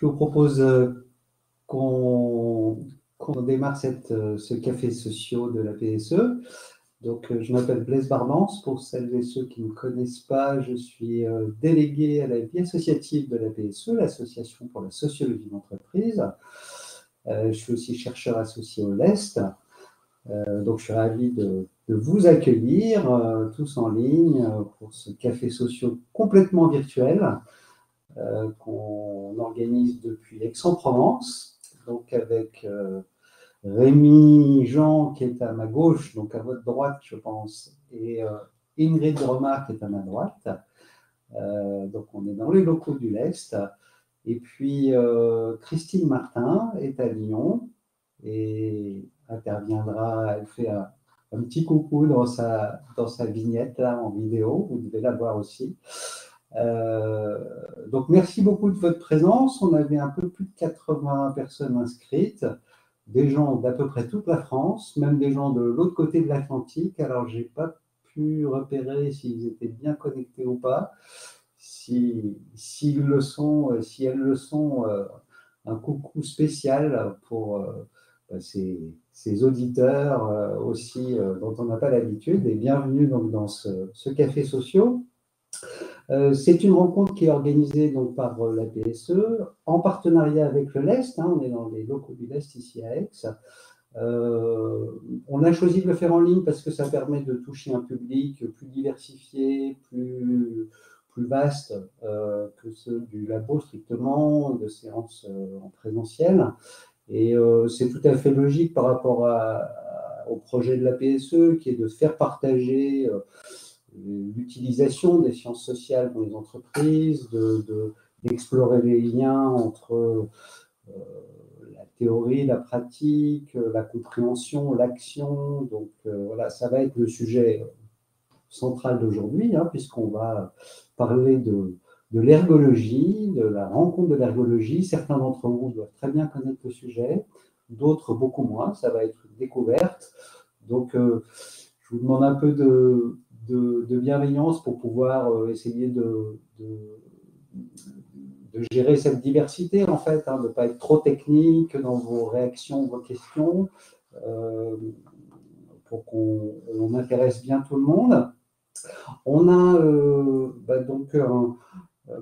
Je vous propose euh, qu'on démarre euh, ce café sociaux de la PSE. Donc, euh, je m'appelle Blaise Barbance. Pour celles et ceux qui ne me connaissent pas, je suis délégué à la vie associative de la PSE, l'Association pour la sociologie d'entreprise. je suis aussi chercheur associé au LEST. donc, je suis ravi de, de vous accueillir tous en ligne pour ce café social complètement virtuel. Euh, qu'on organise depuis Aix-en-Provence, donc avec euh, Rémi Jean qui est à ma gauche, donc à votre droite, je pense, et euh, Ingrid Remar qui est à ma droite. donc on est dans les locaux du Lest. Et puis Christine Martin est à Lyon et interviendra, elle fait un, petit coucou dans sa, dans sa vignette là en vidéo, vous devez la voir aussi. Euh, donc, merci beaucoup de votre présence. On avait un peu plus de 80 personnes inscrites, des gens d'à peu près toute la France, même des gens de l'autre côté de l'Atlantique. Alors, j'ai pas pu repérer s'ils étaient bien connectés ou pas. S'ils si, le sont, euh, si elles le sont, euh, un coucou spécial pour bah, ces, auditeurs aussi dont on n'a pas l'habitude et bienvenue donc dans ce café social. Euh, c'est une rencontre qui est organisée donc, par euh, la PSE en partenariat avec le LEST. Hein, on est dans les locaux du LEST ici à Aix. Euh, on a choisi de le faire en ligne parce que ça permet de toucher un public plus diversifié, plus, plus vaste que ceux du labo strictement, de séances en présentiel. Et c'est tout à fait logique par rapport au projet de la PSE qui est de faire partager l'utilisation des sciences sociales dans les entreprises, d'explorer les liens entre euh, la théorie, la pratique, la compréhension, l'action. Donc euh, voilà, ça va être le sujet central d'aujourd'hui, hein, puisqu'on va parler de, de l'ergologie, de la rencontre de l'ergologie. Certains d'entre vous doivent très bien connaître le sujet, d'autres beaucoup moins. Ça va être une découverte. Donc, euh, je vous demande un peu de, de, bienveillance pour pouvoir euh, essayer de, gérer cette diversité, en fait, hein, de ne pas être trop technique dans vos réactions, vos questions, euh, pour qu'on intéresse bien tout le monde. On a euh, bah, donc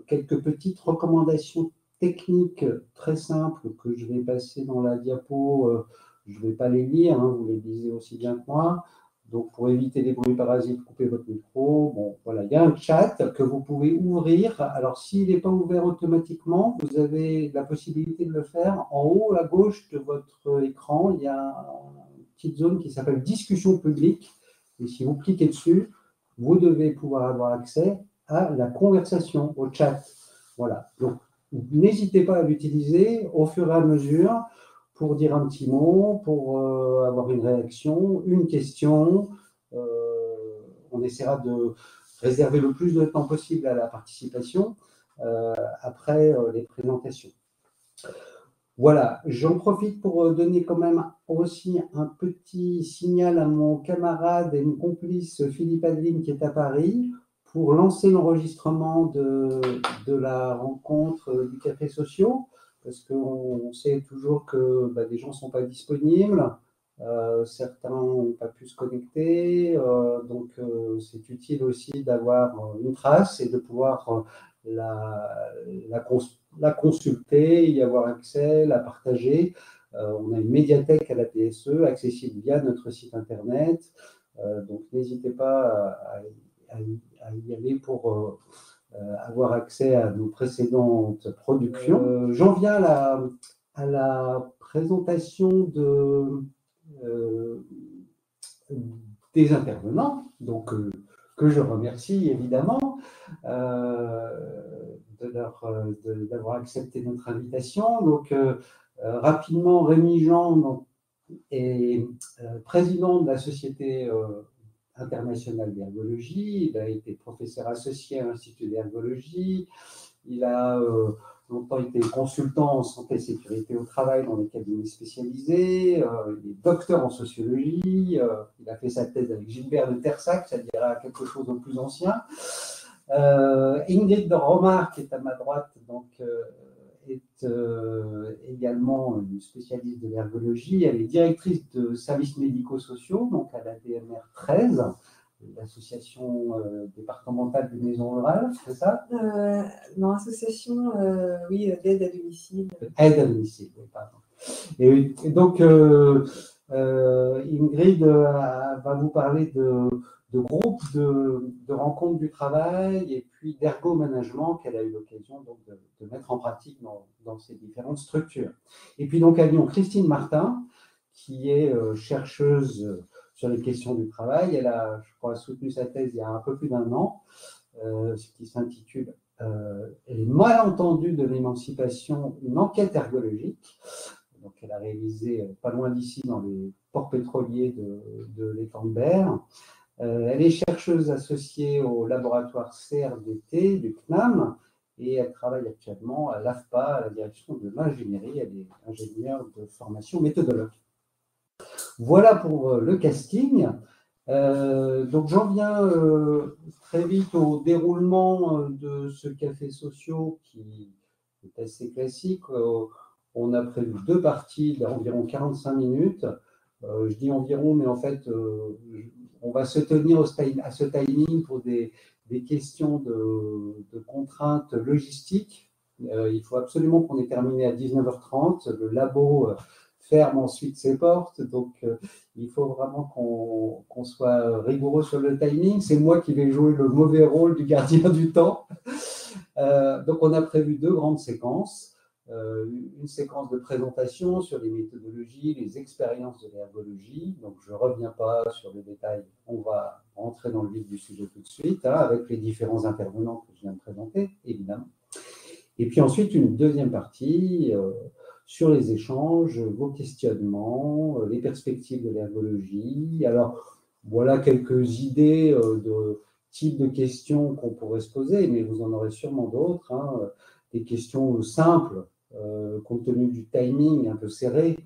quelques petites recommandations techniques très simples que je vais passer dans la diapo. je ne vais pas les lire, hein, vous les lisez aussi bien que moi. Donc, pour éviter les bruits parasites, coupez votre micro. Bon, voilà, il y a un chat que vous pouvez ouvrir. Alors, s'il n'est pas ouvert automatiquement, vous avez la possibilité de le faire. En haut à gauche de votre écran, il y a une petite zone qui s'appelle discussion publique. Et si vous cliquez dessus, vous devez pouvoir avoir accès à la conversation, au chat. Voilà. Donc, n'hésitez pas à l'utiliser au fur et à mesure pour dire un petit mot, pour euh, avoir une réaction, une question. Euh, on essaiera de réserver le plus de temps possible à la participation euh, après les présentations. Voilà, j'en profite pour donner quand même aussi un petit signal à mon camarade et mon complice Philippe Adeline qui est à Paris pour lancer l'enregistrement de, de, la rencontre du Café Sociaux parce qu'on sait toujours que bah, des gens ne sont pas disponibles, euh, certains n'ont pas pu se connecter, euh, donc euh, c'est utile aussi d'avoir une trace et de pouvoir la, consulter, y avoir accès, la partager. on a une médiathèque à la PSE accessible via notre site internet, donc n'hésitez pas à, y aller pour avoir accès à nos précédentes productions. Euh, j'en viens à la, à la présentation de, euh, des intervenants, donc que je remercie évidemment d'avoir accepté notre invitation. Donc, rapidement, Rémi Jean est président de la société international d'ergologie, il a été professeur associé à l'Institut d'ergologie, il a euh, longtemps été consultant en santé et sécurité au travail dans les cabinets spécialisés, euh, il est docteur en sociologie, euh, il a fait sa thèse avec Gilbert de Tersac, ça dira quelque chose de plus ancien. Ingrid de Romar, qui est à ma droite, donc, est également une spécialiste de l'ergologie. Elle est directrice de services médico-sociaux, donc à la DMR 13, l'association départementale des maisons rurales, c'est ça? Non, association, oui, d'aide à domicile. Aide à domicile, oui, pardon. Et, donc, Ingrid va vous parler de de groupes de, rencontres du travail et puis d'ergo-management qu'elle a eu l'occasion de, mettre en pratique dans, ces différentes structures. Et puis donc à Lyon, Christine Martin, qui est euh, chercheuse euh, sur les questions du travail. Elle a, je crois, soutenu sa thèse il y a un peu plus d'un an, euh, qui s'intitule Les malentendus de l'émancipation, une enquête ergologique. Donc, elle a réalisé pas loin d'ici dans les ports pétroliers de, de Euh, elle est chercheuse associée au laboratoire CRDT du CNAM et elle travaille actuellement à l'AFPA, à la direction de l'ingénierie. Elle est ingénieure de formation méthodologue. Voilà pour euh, le casting. Euh, donc j'en viens très vite au déroulement de ce café sociaux qui est assez classique. on a prévu deux parties d'environ 45 minutes. je dis environ, mais en fait, on va se tenir à ce timing pour des, questions de, contraintes logistiques. Euh, il faut absolument qu'on ait terminé à 19h30. Le labo euh, ferme ensuite ses portes, donc euh, il faut vraiment qu'on soit rigoureux sur le timing. C'est moi qui vais jouer le mauvais rôle du gardien du temps. donc on a prévu deux grandes séquences. Euh, une séquence de présentation sur les méthodologies, les expériences de l'ergologie. Donc, je ne reviens pas sur les détails. On va rentrer dans le vif du sujet tout de suite, hein, avec les différents intervenants que je viens de présenter, évidemment. Et puis ensuite, une deuxième partie euh, sur les échanges, vos questionnements, euh, les perspectives de l'ergologie. Alors, voilà quelques idées de types de questions qu'on pourrait se poser, mais vous en aurez sûrement d'autres. Hein, des questions simples compte tenu du timing un peu serré,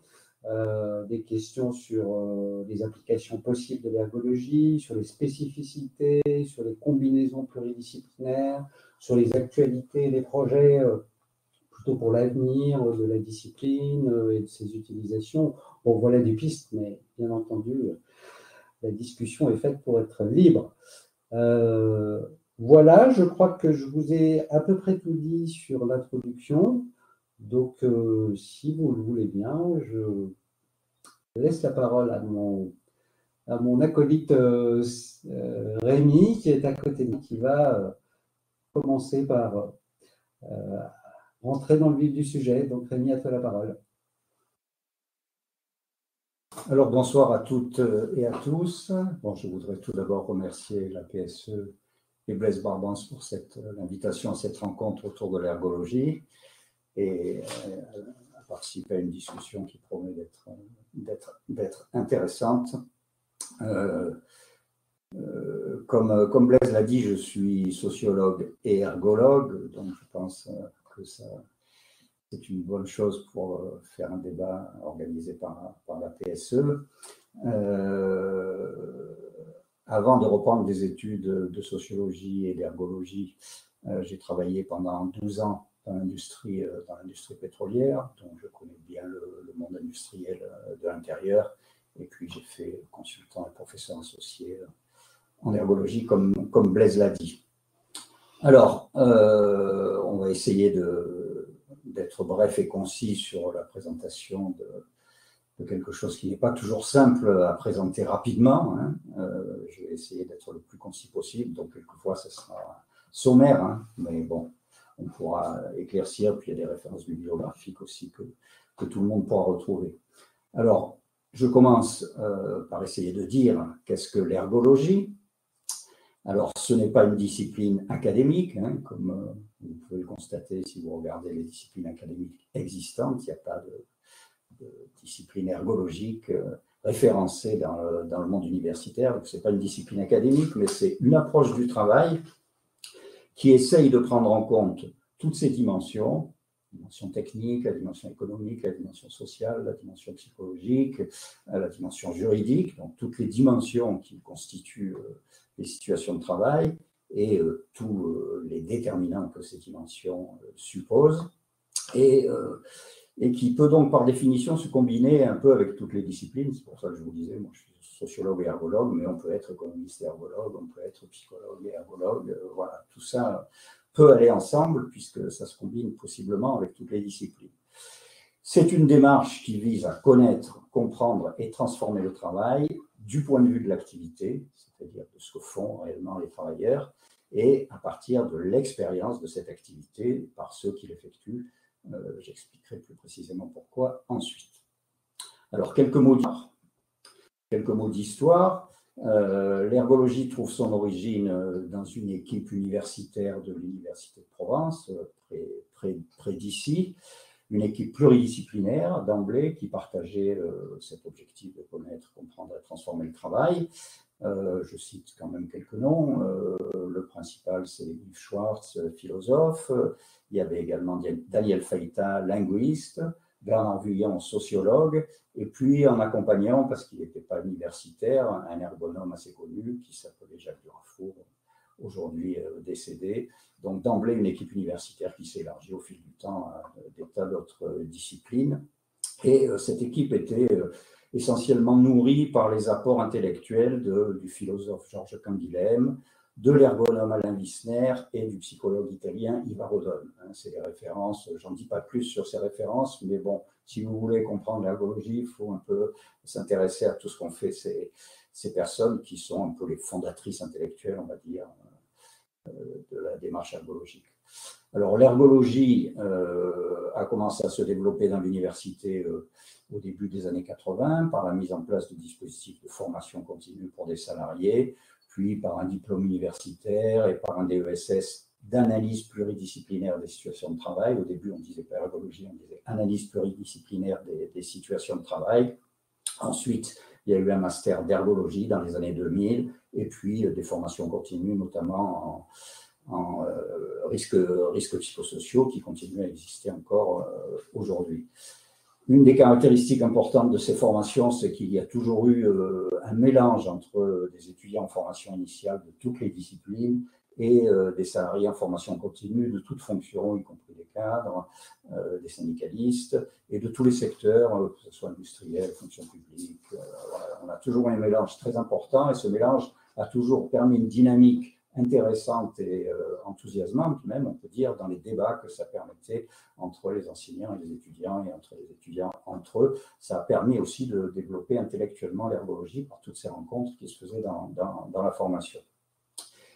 euh, des questions sur euh, les applications possibles de l'ergologie, sur les spécificités, sur les combinaisons pluridisciplinaires, sur les actualités des projets plutôt pour l'avenir de la discipline et de ses utilisations. Bon, voilà des pistes, mais bien entendu, la discussion est faite pour être libre. voilà, je crois que je vous ai à peu près tout dit sur l'introduction. Donc, euh, si vous le voulez bien, je laisse la parole à mon, à mon acolyte euh, euh, Rémi, qui est à côté de moi, qui va commencer par rentrer dans le vif du sujet. Donc, Rémi, à toi la parole. Alors, bonsoir à toutes et à tous. Bon, je voudrais tout d'abord remercier la PSE et Blaise Barbans pour cette invitation à cette rencontre autour de l'ergologie et euh, à participer à une discussion qui promet d'être intéressante. Euh, euh, comme, comme Blaise l'a dit, je suis sociologue et ergologue, donc je pense que ça, c'est une bonne chose pour faire un débat organisé par, par la PSE. avant de reprendre des études de sociologie et d'ergologie, j'ai travaillé pendant 12 ans dans l'industrie, euh, dans l'industrie pétrolière, donc je connais bien le, monde industriel euh, de l'intérieur. Et puis j'ai fait consultant et professeur associé euh, en ergologie, comme, comme Blaise l'a dit. Alors, on va essayer d'être bref et concis sur la présentation de, de quelque chose qui n'est pas toujours simple à présenter rapidement. Hein. je vais essayer d'être le plus concis possible, donc quelquefois ce sera sommaire, hein. mais bon, on pourra éclaircir, puis il y a des références bibliographiques aussi que, tout le monde pourra retrouver. Alors, je commence euh, par essayer de dire qu'est-ce que l'ergologie. Alors, ce n'est pas une discipline académique, hein, comme euh, vous pouvez le constater si vous regardez les disciplines académiques existantes, il n'y a pas de, discipline ergologique euh, référencée dans le, dans le, monde universitaire. Donc, ce n'est pas une discipline académique, mais c'est une approche du travail qui essaye de prendre en compte toutes ces dimensions, la dimension technique, la dimension économique, la dimension sociale, la dimension psychologique, euh, la dimension juridique, donc toutes les dimensions qui constituent euh, les situations de travail et euh, tous les déterminants que ces dimensions supposent, et, et qui peut donc par définition se combiner un peu avec toutes les disciplines. C'est pour ça que je vous disais, moi je suis sociologue et ergologue, mais on peut être économiste et ergologue, on peut être psychologue et ergologue. voilà, tout ça peut aller ensemble puisque ça se combine possiblement avec toutes les disciplines. C'est une démarche qui vise à connaître, comprendre et transformer le travail du point de vue de l'activité, c'est-à-dire de ce que font réellement les travailleurs, et à partir de l'expérience de cette activité par ceux qui l'effectuent. Euh, j'expliquerai plus précisément pourquoi ensuite. Alors, quelques mots d'histoire. D'histoire. Euh, l'ergologie trouve son origine euh, dans une équipe universitaire de l'Université de Provence, près, d'ici une équipe pluridisciplinaire d'emblée qui partageait cet objectif de connaître, comprendre et transformer le travail. Euh, je cite quand même quelques noms. Euh, le principal, c'est Yves Schwartz, philosophe. Il y avait également Daniel Faïta, linguiste. Bernard Vuillant, sociologue. Et puis, en accompagnant, parce qu'il n'était pas universitaire, un ergonome assez connu qui s'appelait Jacques Durafour, aujourd'hui décédé, donc d'emblée une équipe universitaire qui s'est élargie au fil du temps à des tas d'autres euh, disciplines. Et euh, cette équipe était euh, essentiellement nourrie par les apports intellectuels du philosophe Georges Canguilhem, de l'ergonome Alain Wissner et du psychologue italien Ivar Rodon. Hein, c'est les références, j'en dis pas plus sur ces références, mais bon, si vous voulez comprendre l'ergologie, il faut un peu s'intéresser à tout ce qu'ont fait ces, ces personnes qui sont un peu les fondatrices intellectuelles, on va dire, de la démarche ergologique. Alors l'ergologie euh, a commencé à se développer dans l'université euh, au début des années 80 par la mise en place de dispositifs de formation continue pour des salariés, puis par un diplôme universitaire et par un DESS d'analyse pluridisciplinaire des situations de travail. Au début, on disait pas ergologie, on disait analyse pluridisciplinaire des, situations de travail. Ensuite, il y a eu un master d'ergologie dans les années 2000 et puis euh, des formations continues, notamment en, euh, risques, psychosociaux qui continuent à exister encore euh, aujourd'hui. Une des caractéristiques importantes de ces formations, c'est qu'il y a toujours eu un mélange entre des étudiants en formation initiale de toutes les disciplines et des salariés en formation continue de toutes fonctions, y compris des cadres, des syndicalistes et de tous les secteurs, que ce soit industriel, fonction publique. On a toujours un mélange très important et ce mélange a toujours permis une dynamique intéressante et euh, enthousiasmante, même on peut dire, dans les débats que ça permettait entre les enseignants et les étudiants et entre les étudiants entre eux. Ça a permis aussi de développer intellectuellement l'ergologie par toutes ces rencontres qui se faisaient dans, la formation.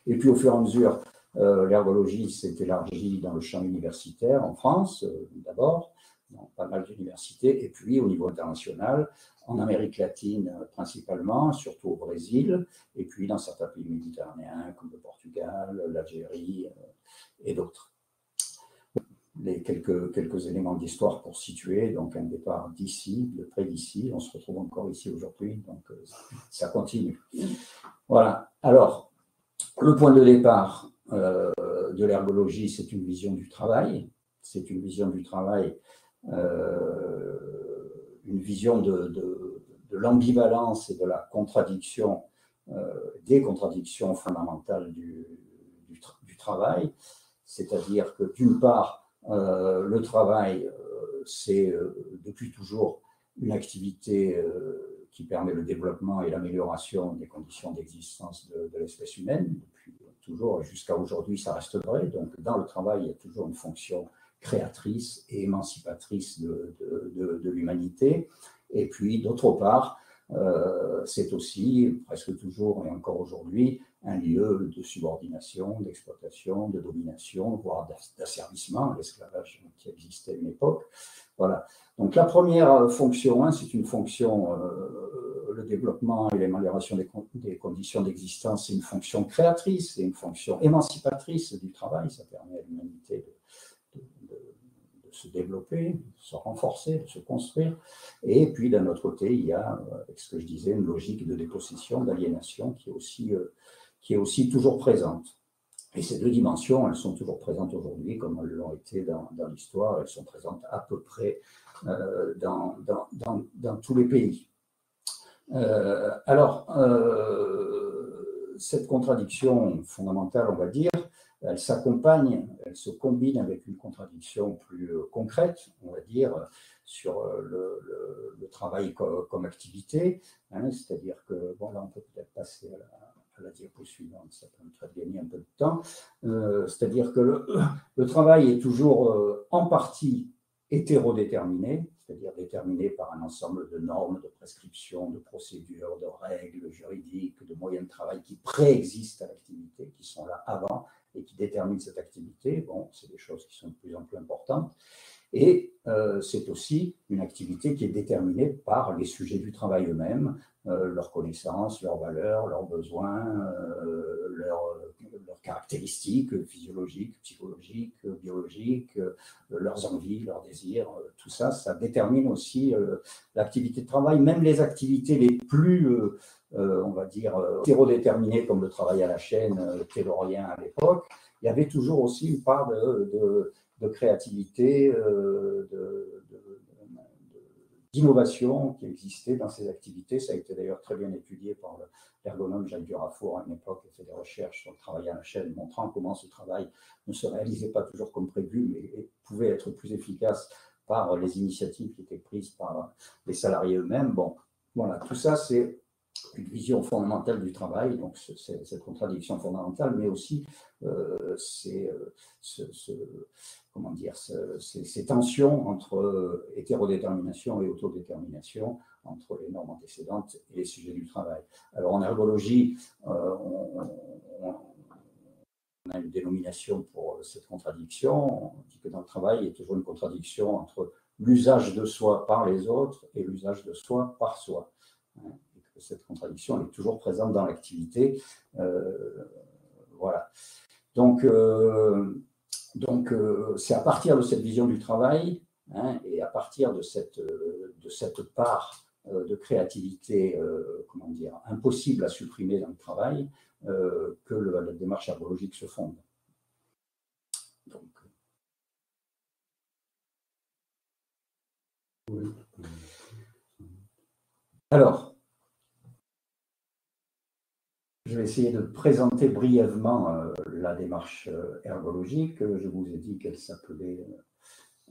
Et puis au fur et à mesure, euh, l'ergologie s'est élargie dans le champ universitaire en France, euh, d'abord, dans pas mal d'universités, et puis au niveau international, en Amérique latine principalement, surtout au Brésil, et puis dans certains pays méditerranéens comme le Portugal, l'Algérie euh, et d'autres. Les quelques, quelques éléments d'histoire pour situer, donc un départ d'ici, de près d'ici, on se retrouve encore ici aujourd'hui, donc euh, ça continue. Voilà, alors, le point de départ euh, de l'ergologie, c'est une vision du travail, c'est une vision du travail une vision de, l'ambivalence et de la contradiction, euh, des contradictions fondamentales du, travail. C'est-à-dire que d'une part, euh, le travail, euh, c'est depuis toujours une activité qui permet le développement et l'amélioration des conditions d'existence de, de l'espèce humaine. Depuis toujours, jusqu'à aujourd'hui, ça reste vrai. Donc, dans le travail, il y a toujours une fonction créatrice et émancipatrice de, l'humanité. Et puis, d'autre part, euh, c'est aussi, presque toujours et encore aujourd'hui, un lieu de subordination, d'exploitation, de domination, voire d'asservissement, l'esclavage qui existait à une époque. Voilà. Donc la première fonction, hein, c'est une fonction, euh, le développement et l'amélioration des, des, conditions d'existence, c'est une fonction créatrice, c'est une fonction émancipatrice du travail, ça permet à l'humanité de se développer, se renforcer, se construire. Et puis d'un autre côté, il y a, avec ce que je disais, une logique de dépossession, d'aliénation qui est aussi, euh, qui est aussi toujours présente. Et ces deux dimensions, elles sont toujours présentes aujourd'hui, comme elles l'ont été dans, l'histoire, elles sont présentes à peu près euh, dans, dans, dans, tous les pays. Euh, alors, cette contradiction fondamentale, on va dire, elle s'accompagne, elle se combine avec une contradiction plus concrète, on va dire, sur le, travail comme, activité. Hein, c'est-à-dire que, bon, là, on peut peut-être passer à la, à diapo suivante, ça permettrait de gagner un peu de temps. Euh, c'est-à-dire que le, travail est toujours euh, en partie hétérodéterminé, c'est-à-dire déterminé par un ensemble de normes, de prescriptions, de procédures, de règles juridiques, de moyens de travail qui préexistent à l'activité, qui sont là avant et qui déterminent cette activité. Bon, c'est des choses qui sont de plus en plus importantes. Et euh, c'est aussi une activité qui est déterminée par les sujets du travail eux-mêmes, euh, leurs connaissances, leurs valeurs, leurs besoins, euh, leurs, caractéristiques physiologiques, psychologiques, biologiques, leurs envies, leurs désirs, tout ça, ça détermine aussi l'activité de travail, même les activités les plus, on va dire, hétérodéterminées, comme le travail à la chaîne taylorien à l'époque, il y avait toujours aussi une part de créativité, euh, d'innovation qui existait dans ces activités. Ça a été d'ailleurs très bien étudié par l'ergonome Jacques Durafour à une époque, qui fait des recherches sur le travail à la chaîne, montrant comment ce travail ne se réalisait pas toujours comme prévu, mais pouvait être plus efficace par les initiatives qui étaient prises par les salariés eux-mêmes. Bon, voilà, tout ça, c'est une vision fondamentale du travail, donc cette contradiction fondamentale, mais aussi euh, euh ces tensions entre euh, hétérodétermination et autodétermination, entre les normes antécédentes et les sujets du travail. Alors en ergologie, on, a une dénomination pour cette contradiction. On dit que dans le travail, il y a toujours une contradiction entre l'usage de soi par les autres et l'usage de soi par soi. Cette contradiction est toujours présente dans l'activité. Euh, voilà. Donc, euh, donc euh, c'est à partir de cette vision du travail hein, et à partir de cette, de cette part de créativité, comment dire, impossible à supprimer dans le travail, que la démarche ergologique se fonde. Alors, je vais essayer de présenter brièvement euh, la démarche euh, ergologique. Je vous ai dit qu'elle s'appelait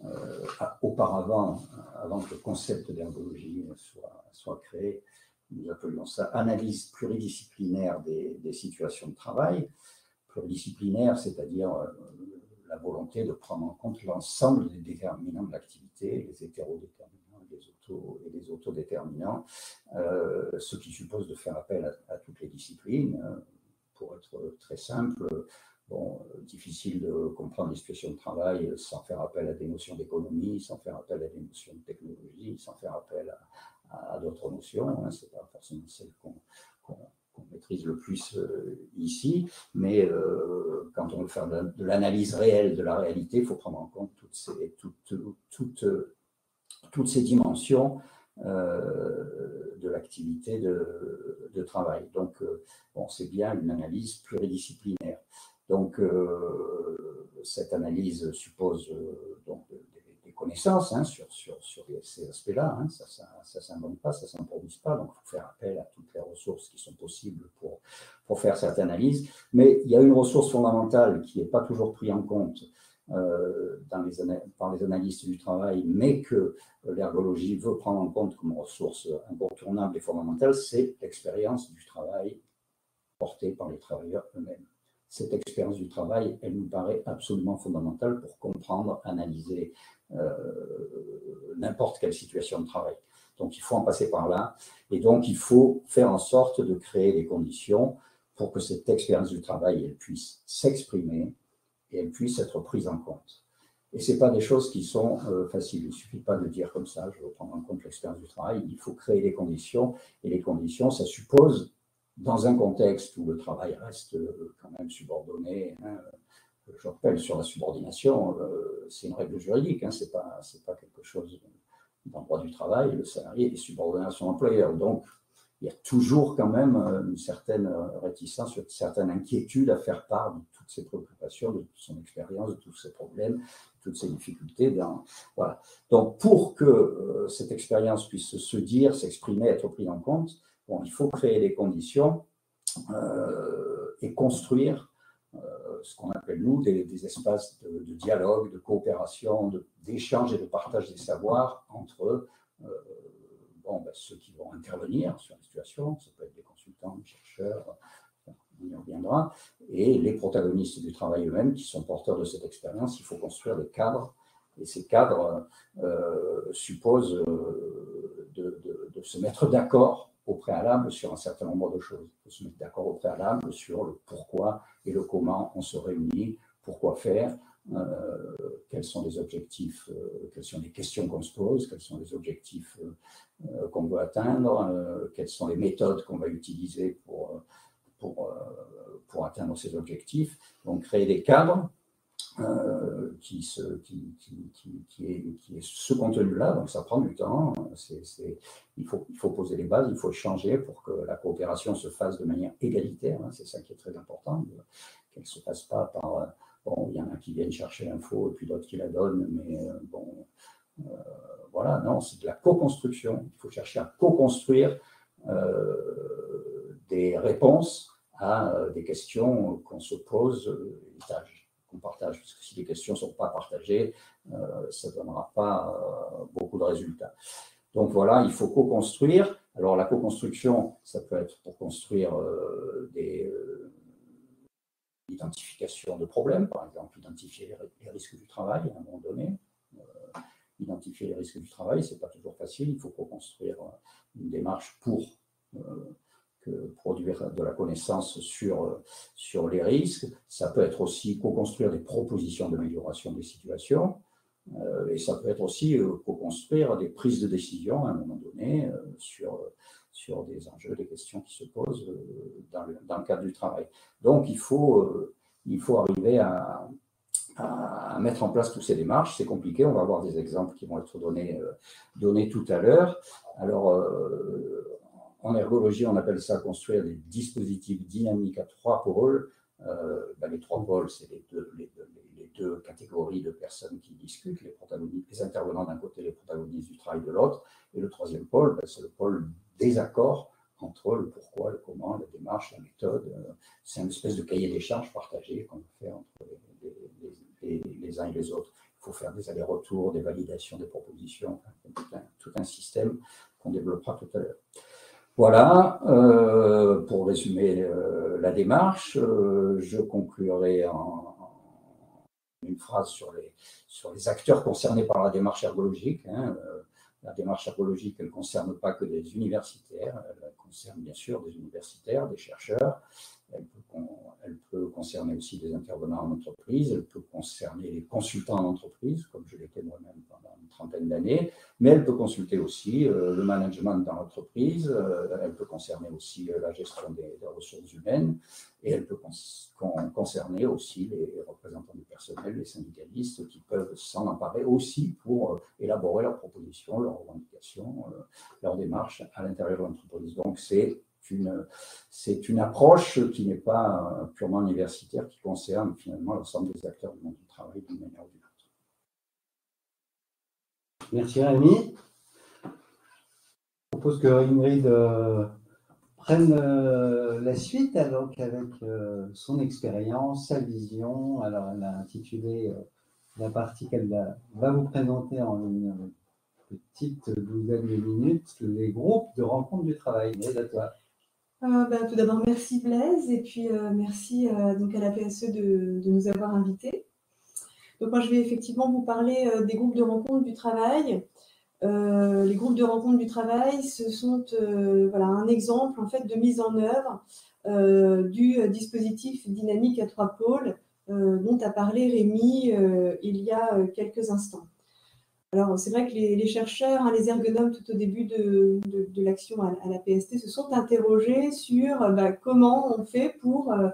euh, auparavant, avant que le concept d'ergologie soit, créé, nous appelions ça analyse pluridisciplinaire des, des situations de travail. Pluridisciplinaire, c'est-à-dire la volonté de prendre en compte l'ensemble des déterminants de l'activité, les hétérodéterminants et les autodéterminants, euh, ce qui suppose de faire appel à, toutes les disciplines. Hein. Pour être très simple, bon, difficile de comprendre les situations de travail sans faire appel à des notions d'économie, sans faire appel à des notions de technologie, sans faire appel à, d'autres notions. Hein. Ce n'est pas forcément celle qu'on maîtrise le plus euh, ici, mais euh, quand on veut faire de, l'analyse réelle de la réalité, il faut prendre en compte toutes ces, toutes, toutes, toutes ces dimensions euh, de l'activité de, travail. Donc, euh, bon, c'est bien une analyse pluridisciplinaire. Donc, euh, cette analyse suppose donc des, connaissances hein, sur, sur, sur, ces aspects-là. Hein. Ça ne s'invente pas, ça ne s'improvise pas. Donc, il faut faire appel à toutes les ressources qui sont possibles pour, pour faire cette analyse. Mais il y a une ressource fondamentale qui n'est pas toujours prise en compte les, par les analystes du travail, mais que l'ergologie veut prendre en compte comme ressource incontournable et fondamentale, c'est l'expérience du travail portée par les travailleurs eux-mêmes. Cette expérience du travail, elle nous paraît absolument fondamentale pour comprendre, analyser euh, n'importe quelle situation de travail. Donc il faut en passer par là, et donc il faut faire en sorte de créer des conditions pour que cette expérience du travail, elle puisse s'exprimer, et elles puissent être prises en compte. Et ce pas des choses qui sont euh, faciles. Il ne suffit pas de dire comme ça, je veux prendre en compte l'expérience du travail. Il faut créer les conditions. Et les conditions, ça suppose, dans un contexte où le travail reste euh, quand même subordonné, hein, je rappelle sur la subordination, euh, c'est une règle juridique, hein, ce n'est pas, pas quelque chose dans droit du travail. Le salarié est subordonné à son employeur. Donc, il y a toujours quand même une certaine réticence, une certaine inquiétude à faire part de toutes ses préoccupations, de toute son expérience, de tous ses problèmes, de toutes ses difficultés. Donc, pour que euh, cette expérience puisse se dire, s'exprimer, être prise en compte, bon, il faut créer les conditions euh, et construire ce qu'on appelle, nous, des, espaces de, dialogue, de coopération, d'échange et de partage des savoirs entre ben, ceux qui vont intervenir sur la situation, ça peut être des consultants, des chercheurs, on y reviendra, et les protagonistes du travail eux-mêmes qui sont porteurs de cette expérience. Il faut construire des cadres, et ces cadres euh, supposent euh, de, se mettre d'accord au préalable sur un certain nombre de choses. Il se mettre d'accord au préalable sur le pourquoi et le comment on se réunit, pourquoi faire, quels sont les objectifs, quelles sont les questions qu'on se pose, quels sont les objectifs qu'on veut atteindre, quelles sont les méthodes qu'on va utiliser pour pour, euh, pour atteindre ces objectifs. Donc, créer des cadres euh, qui, se, qui, qui, qui, est, qui est ce contenu-là, donc ça prend du temps. c'est il, faut, il faut poser les bases, il faut changer pour que la coopération se fasse de manière égalitaire. Hein, c'est ça qui est très important, qu'elle ne se fasse pas par. Euh, bon, il y en a qui viennent chercher l'info et puis d'autres qui la donnent, mais bon, voilà, non, c'est de la co-construction. Il faut chercher à co-construire des réponses à euh, des questions qu'on se pose euh, qu'on partage. Parce que si les questions ne sont pas partagées, euh, ça ne donnera pas beaucoup de résultats. Donc voilà, il faut co-construire. Alors la co-construction, ça peut être pour construire des identifications de problèmes, par exemple, identifier les, risques du travail à un moment donné. identifier les risques du travail, ce n'est pas toujours facile. Il faut co-construire une démarche pour produire de la connaissance sur, sur les risques. Ça peut être aussi co-construire des propositions d'amélioration des situations. Euh, et ça peut être aussi euh, co-construire des prises de décision à un moment donné euh, sur, sur des enjeux, des questions qui se posent dans le, dans, le, cadre du travail. Donc il faut, il faut arriver à, mettre en place toutes ces démarches. C'est compliqué, on va avoir des exemples qui vont être donnés, donnés tout à l'heure. Alors, en ergologie, on appelle ça construire des dispositifs dynamiques à trois pôles. Euh, ben, les trois pôles, c'est les deux, les, deux, catégories de personnes qui discutent, les, protagonistes, les intervenants d'un côté, les protagonistes du travail de l'autre. Et le troisième pôle, ben, c'est le pôle des accords entre le pourquoi, le comment, la démarche, la méthode. C'est une espèce de cahier des charges partagé qu'on fait entre les, uns et les autres. Il faut faire des allers-retours, des validations des propositions, tout un système qu'on développera tout à l'heure. Voilà, euh, pour résumer euh, la démarche, euh, je conclurai en, une phrase sur les, sur les acteurs concernés par la démarche ergologique. Hein. La démarche ergologique, elle ne concerne pas que des universitaires, elle concerne bien sûr des universitaires, des chercheurs, elle peut, concerner aussi des intervenants en entreprise, elle peut concerner les consultants en entreprise, comme je l'étais moi-même pendant une trentaine d'années, mais elle peut consulter aussi euh, le management dans l'entreprise, euh, elle peut concerner aussi euh, la gestion des, ressources humaines, et elle peut concerner aussi les représentants du personnel, les syndicalistes, qui peuvent s'en emparer aussi pour élaborer leurs propositions, leurs revendications, leurs démarches à l'intérieur de l'entreprise. Donc c'est c'est une approche qui n'est pas purement universitaire, qui concerne finalement l'ensemble des acteurs du monde du travail d'une manière ou d'une autre. Merci Rémi. Je propose que Ingrid euh, prenne euh, la suite avec euh, son expérience, sa vision. Alors, elle a intitulé la partie qu'elle va, vous présenter en une petite douzaine de minutes, les groupes de rencontre du travail. Mais à toi. Euh, bah, tout d'abord, merci Blaise et puis euh, merci euh, donc à la PSE de, nous avoir invités. Donc moi, je vais effectivement vous parler des groupes de rencontre du travail. les groupes de rencontre du travail, ce sont voilà, un exemple en fait de mise en œuvre du dispositif dynamique à trois pôles dont a parlé Rémi il y a quelques instants. Alors, c'est vrai que les, chercheurs, hein, les ergonomes, tout au début de, l'action à, la PST, se sont interrogés sur euh, bah, comment on fait pour euh,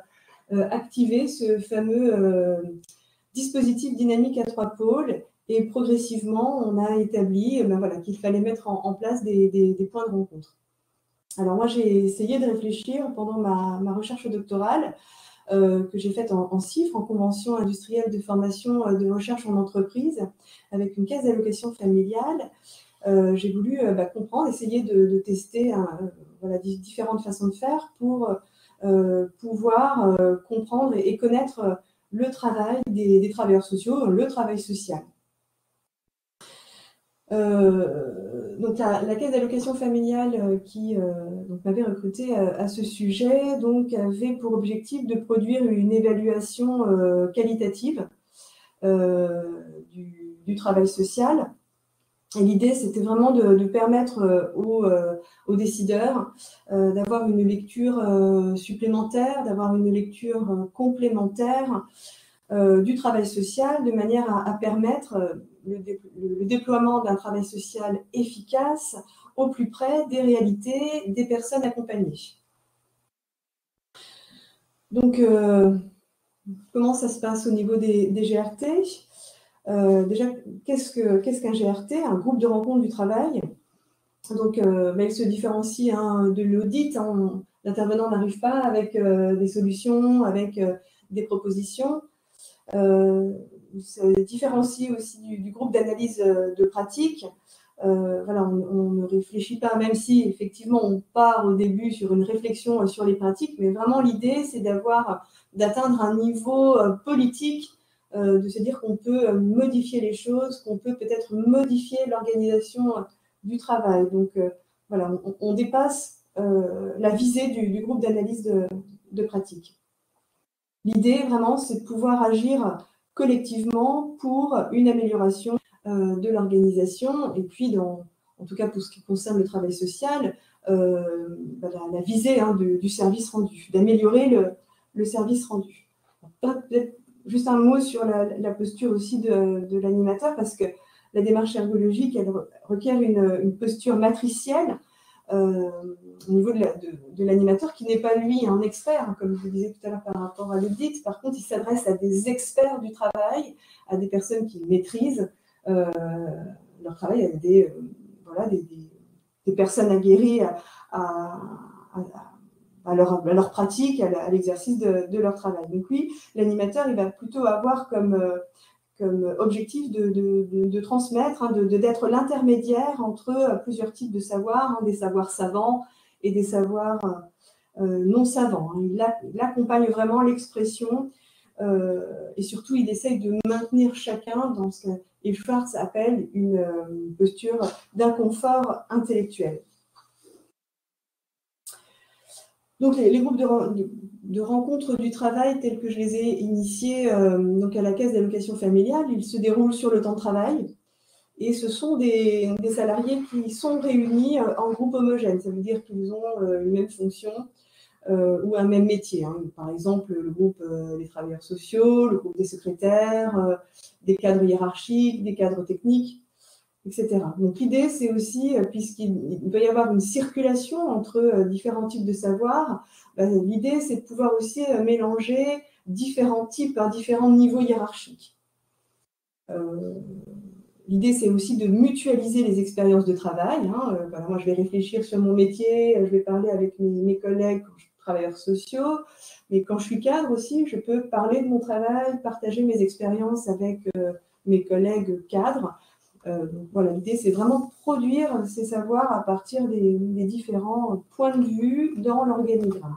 euh, activer ce fameux dispositif dynamique à trois pôles. Et progressivement, on a établi bah, voilà, qu'il fallait mettre en, place des, points de rencontre. Alors, moi, j'ai essayé de réfléchir pendant ma recherche doctorale euh, que j'ai faite en, en, CIFRE, en convention industrielle de formation euh, de recherche en entreprise, avec une caisse d'allocation familiale. Euh, j'ai voulu bah, comprendre, essayer de, tester voilà, différentes façons de faire pour pouvoir comprendre et, connaître le travail des, travailleurs sociaux, le travail social. Donc la, caisse d'allocation familiale qui m'avait recruté à, ce sujet donc avait pour objectif de produire une évaluation qualitative du, travail social. Et l'idée, c'était vraiment de, permettre euh, euh, aux, décideurs euh, d'avoir une lecture supplémentaire, d'avoir une lecture complémentaire du travail social, de manière à, permettre le, déploiement d'un travail social efficace au plus près des réalités des personnes accompagnées. Donc, comment ça se passe au niveau des GRT euh, déjà, qu'est-ce qu'un GRT Un groupe de rencontre du travail. Donc, euh, il se différencie hein, de l'audit. Hein. L'intervenant n'arrive pas avec euh, des solutions, avec des propositions. Se différencie aussi du, groupe d'analyse de pratique. voilà, on, ne réfléchit pas, même si effectivement on part au début sur une réflexion sur les pratiques, mais vraiment l'idée c'est d'avoir, d'atteindre un niveau politique euh, de se dire qu'on peut euh, modifier les choses, qu'on peut peut-être modifier l'organisation euh, du travail. Donc voilà, on, dépasse la visée du, groupe d'analyse de, pratique. L'idée vraiment, c'est de pouvoir agir collectivement pour une amélioration de l'organisation et puis dans, en tout cas pour ce qui concerne le travail social, bah, la, visée hein, du service rendu, d'améliorer le, service rendu. Juste un mot sur la, posture aussi de, l'animateur, parce que la démarche ergologique, elle requiert une, posture matricielle euh, au niveau de l'animateur, qui n'est pas lui un expert, hein, comme je vous disais tout à l'heure par rapport à l'audit. Par contre, il s'adresse à des experts du travail, à des personnes qui maîtrisent euh, leur travail, à des, euh, voilà, des, personnes aguerries à à leur, leur pratique, à l'exercice de, leur travail. Donc oui, l'animateur, il va plutôt avoir comme, euh, objectif de, de, transmettre, hein, de d'être l'intermédiaire entre euh, plusieurs types de savoirs, hein, des savoirs savants et des savoirs euh, non savants. Hein. Il, accompagne vraiment l'expression et surtout, il essaye de maintenir chacun dans ce que appelle une posture d'inconfort intellectuel. Donc, les, groupes de, rencontres du travail tels que je les ai initiés euh, à la caisse d'allocation familiale, ils se déroulent sur le temps de travail. Et ce sont des, salariés qui sont réunis euh, en groupe homogène. Ça veut dire qu'ils ont euh, une même fonction ou un même métier. Hein. Par exemple, le groupe des travailleurs sociaux, le groupe des secrétaires, des cadres hiérarchiques, des cadres techniques Donc l'idée, c'est aussi, euh, puisqu'il peut y avoir une circulation entre euh, différents types de savoirs, bah, l'idée, c'est de pouvoir aussi euh, mélanger différents types à différents niveaux hiérarchiques. L'idée, c'est aussi de mutualiser les expériences de travail. Hein. moi, je vais réfléchir sur mon métier, je vais parler avec mes, collègues travailleurs sociaux, mais quand je suis cadre aussi, je peux parler de mon travail, partager mes expériences avec mes collègues cadres. Euh, voilà, l'idée, c'est vraiment de produire ces savoirs à partir des, différents points de vue dans l'organigramme.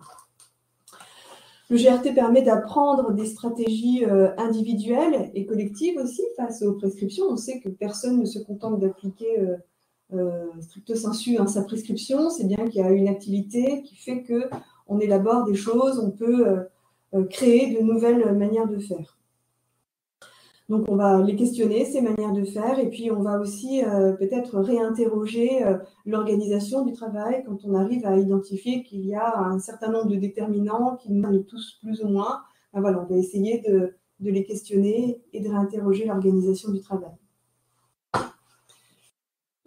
Le GRT permet d'apprendre des stratégies euh, individuelles et collectives aussi face aux prescriptions. On sait que personne ne se contente d'appliquer euh, stricto sensu hein, sa prescription. C'est bien qu'il y a une activité qui fait que on élabore des choses, on peut créer de nouvelles manières de faire. Donc, on va les questionner, ces manières de faire, et puis on va aussi euh, peut-être réinterroger euh, l'organisation du travail quand on arrive à identifier qu'il y a un certain nombre de déterminants qui nous tous plus ou moins. Ben voilà, on va essayer de, les questionner et de réinterroger l'organisation du travail.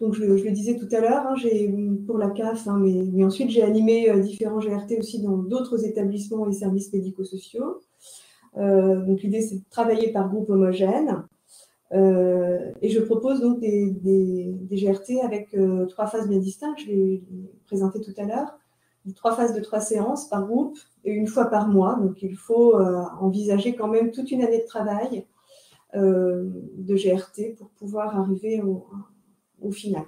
Donc, je, le disais tout à l'heure, hein, j'ai pour la CAF, hein, mais, ensuite j'ai animé euh, différents GRT aussi dans d'autres établissements et services médico-sociaux. Euh, donc l'idée, c'est de travailler par groupe homogène. Euh, et je propose donc des, GRT avec euh, trois phases bien distinctes. Je l'ai présenté tout à l'heure. Trois phases de trois séances par groupe et une fois par mois. Donc il faut envisager quand même toute une année de travail de GRT pour pouvoir arriver au, final.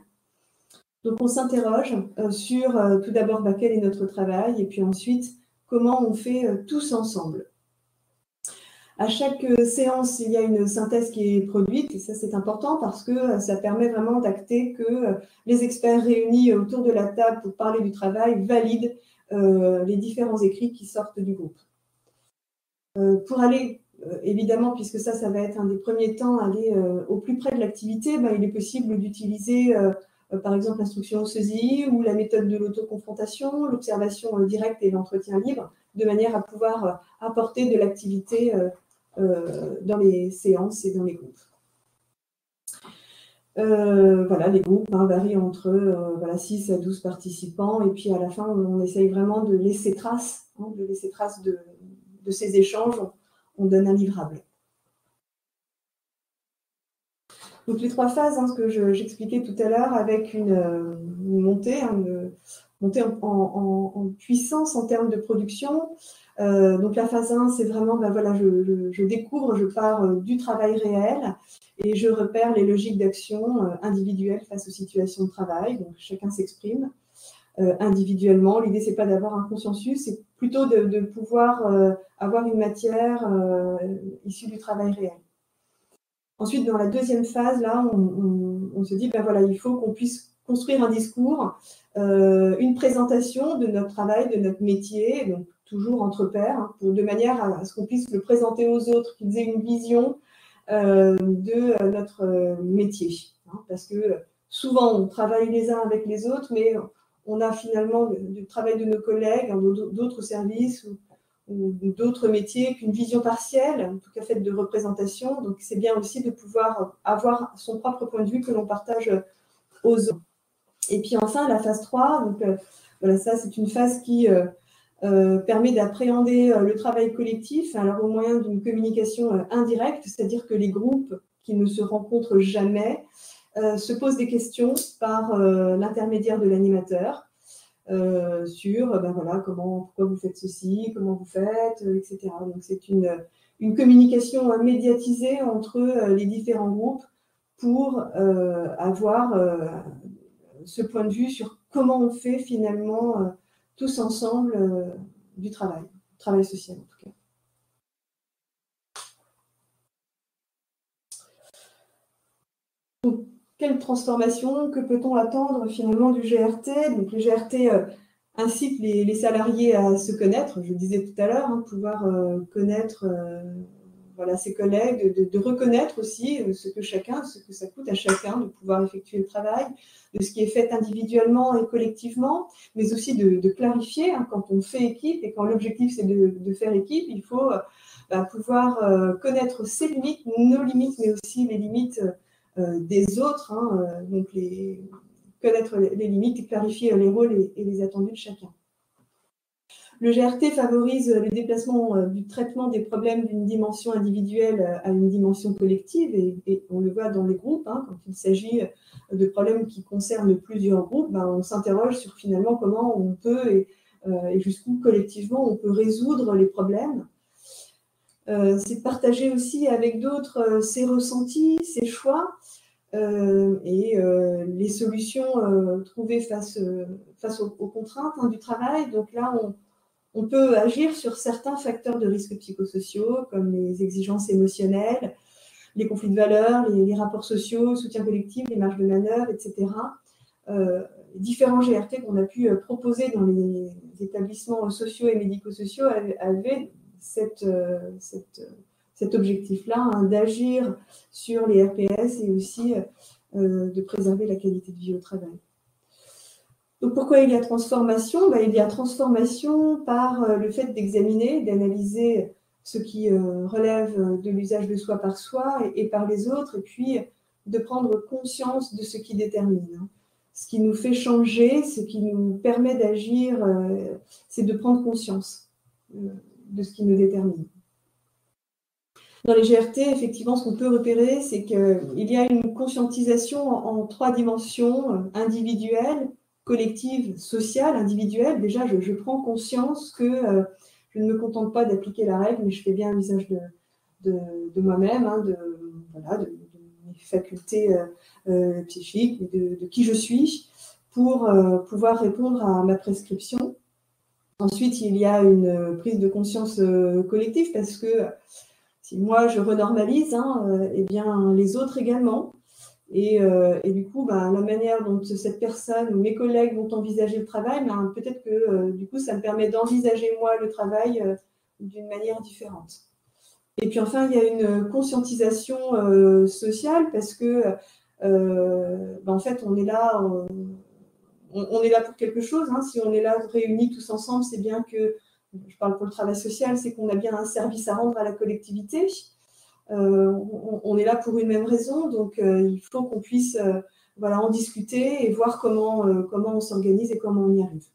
Donc on s'interroge sur tout d'abord quel est notre travail et puis ensuite comment on fait tous ensemble. À chaque séance, il y a une synthèse qui est produite, et ça c'est important parce que ça permet vraiment d'acter que les experts réunis autour de la table pour parler du travail valident les différents écrits qui sortent du groupe. pour aller euh, évidemment, puisque ça, ça va être un des premiers temps, aller euh, au plus près de l'activité, bah, il est possible d'utiliser, euh, par exemple, l'instruction CESI ou la méthode de l'autoconfrontation, l'observation directe et l'entretien libre, de manière à pouvoir apporter de l'activité dans les séances et dans les groupes. voilà, les groupes hein, varient entre voilà, 6 à 12 participants, et puis à la fin, on, essaye vraiment de laisser trace, hein, de laisser trace de, ces échanges on donne un livrable. Donc les trois phases, hein, ce que j'expliquais tout à l'heure, avec une, euh, montée, hein, en, puissance en termes de production. Euh, donc la phase 1, c'est vraiment, ben voilà, je, découvre, je pars euh, du travail réel et je repère les logiques d'action individuelles face aux situations de travail. Donc chacun s'exprime. Euh, individuellement. L'idée, c'est pas d'avoir un consensus, c'est plutôt de, pouvoir euh, avoir une matière euh, issue du travail réel. Ensuite, dans la deuxième phase, là, on, se dit, ben voilà, il faut qu'on puisse construire un discours, une présentation de notre travail, de notre métier, toujours entre pairs, hein, de manière à, ce qu'on puisse le présenter aux autres, qu'ils aient une vision de notre métier. Hein, parce que souvent, on travaille les uns avec les autres, mais on a finalement du travail de nos collègues d'autres services ou, d'autres métiers qu'une vision partielle, en tout cas faite de représentation. Donc c'est bien aussi de pouvoir avoir son propre point de vue que l'on partage aux autres. Et puis enfin, la phase 3, donc, euh, voilà, ça c'est une phase qui euh, euh, permet d'appréhender le travail collectif alors au moyen d'une communication indirecte, c'est-à-dire que les groupes qui ne se rencontrent jamais euh, se posent des questions par euh, l'intermédiaire de l'animateur euh, sur ben voilà, comment, pourquoi vous faites ceci, comment vous faites, etc. Donc c'est une, une communication médiatisée entre les différents groupes pour avoir ce point de vue sur comment on fait finalement tous ensemble du travail, travail social en tout cas. quelle transformation, que peut-on attendre finalement du GRT Donc le GRT euh, incite les, salariés à se connaître, je le disais tout à l'heure, hein, pouvoir euh, connaître euh, voilà, ses collègues, de, reconnaître aussi ce que chacun, ce que ça coûte à chacun de pouvoir effectuer le travail, de ce qui est fait individuellement et collectivement, mais aussi de, clarifier hein, quand on fait équipe et quand l'objectif c'est de, faire équipe, il faut bah, pouvoir connaître ses limites, nos limites, mais aussi les limites euh, des autres, hein, euh, donc les, connaître les limites et clarifier les rôles et, les attendus de chacun. Le GRT favorise le déplacement euh, du traitement des problèmes d'une dimension individuelle à une dimension collective, et, on le voit dans les groupes, hein, quand il s'agit de problèmes qui concernent plusieurs groupes, ben, on s'interroge sur finalement comment on peut et, jusqu'où collectivement on peut résoudre les problèmes. Euh, c'est partager aussi avec d'autres euh, ses ressentis, ses choix euh, et les solutions trouvées face, face aux, contraintes hein, du travail. Donc là, on, peut agir sur certains facteurs de risques psychosociaux, comme les exigences émotionnelles, les conflits de valeurs, les, rapports sociaux, le soutien collectif, les marges de manœuvre, etc. différents GRT qu'on a pu proposer dans les établissements sociaux et médico-sociaux avaient euh, cet objectif-là, hein, d'agir sur les RPS et aussi euh, de préserver la qualité de vie au travail. Donc pourquoi il y a transformation? Ben, Il y a transformation par euh, le fait d'examiner, d'analyser ce qui relève de l'usage de soi par soi et, par les autres, et puis de prendre conscience de ce qui détermine. Hein. Ce qui nous fait changer, ce qui nous permet d'agir, c'est de prendre conscience de ce qui nous détermine. Dans les GRT, effectivement, ce qu'on peut repérer, c'est qu'il y a une conscientisation en, trois dimensions, euh, individuelle, collective, sociale, individuelle. Déjà, je, prends conscience que euh, je ne me contente pas d'appliquer la règle, mais je fais bien un visage de, moi-même, hein, de, mes facultés euh, psychiques, de, de, qui je suis, pour pouvoir répondre à ma prescription. Ensuite, il y a une prise de conscience collective parce que si moi je renormalise, hein, eh bien les autres également. Et, du coup, bah, la manière dont cette personne ou mes collègues vont envisager le travail, ben, peut-être que du coup, ça me permet d'envisager moi le travail d'une manière différente. Et puis enfin, il y a une conscientisation euh, sociale parce que, euh, ben, en fait, on est là, on, est là pour quelque chose. Hein. Si on est là réunis tous ensemble, c'est bien que, je parle pour le travail social, c'est qu'on a bien un service à rendre à la collectivité. Euh, on, est là pour une même raison, donc il faut qu'on puisse voilà, en discuter et voir comment, comment on s'organise et comment on y arrive.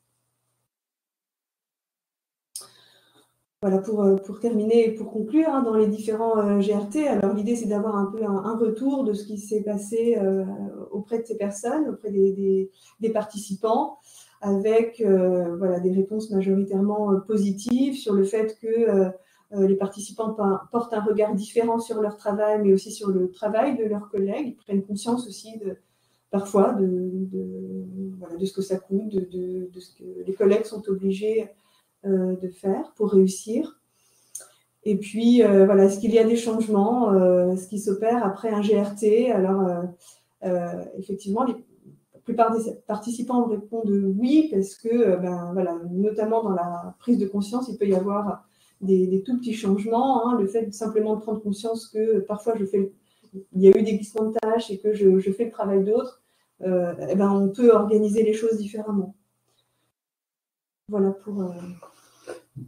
Voilà, pour, euh, pour terminer et pour conclure, hein, dans les différents euh, GRT, alors l'idée c'est d'avoir un peu un, retour de ce qui s'est passé euh, auprès de ces personnes, auprès des, des, participants, avec voilà, des réponses majoritairement positives sur le fait que les participants portent un regard différent sur leur travail, mais aussi sur le travail de leurs collègues, ils prennent conscience aussi parfois de, ce que ça coûte, de, de, ce que les collègues sont obligés euh, de faire pour réussir. Et puis, euh, voilà, est-ce qu'il y a des changements euh, Ce qui s'opère après un GRT Alors, effectivement, la plupart des participants répondent oui, parce que, ben, voilà, notamment dans la prise de conscience, il peut y avoir des, tout petits changements. Hein. le fait simplement de prendre conscience que parfois je fais, il y a eu des glissements de tâches et que je, fais le travail d'autres, eh ben, on peut organiser les choses différemment. Voilà pour.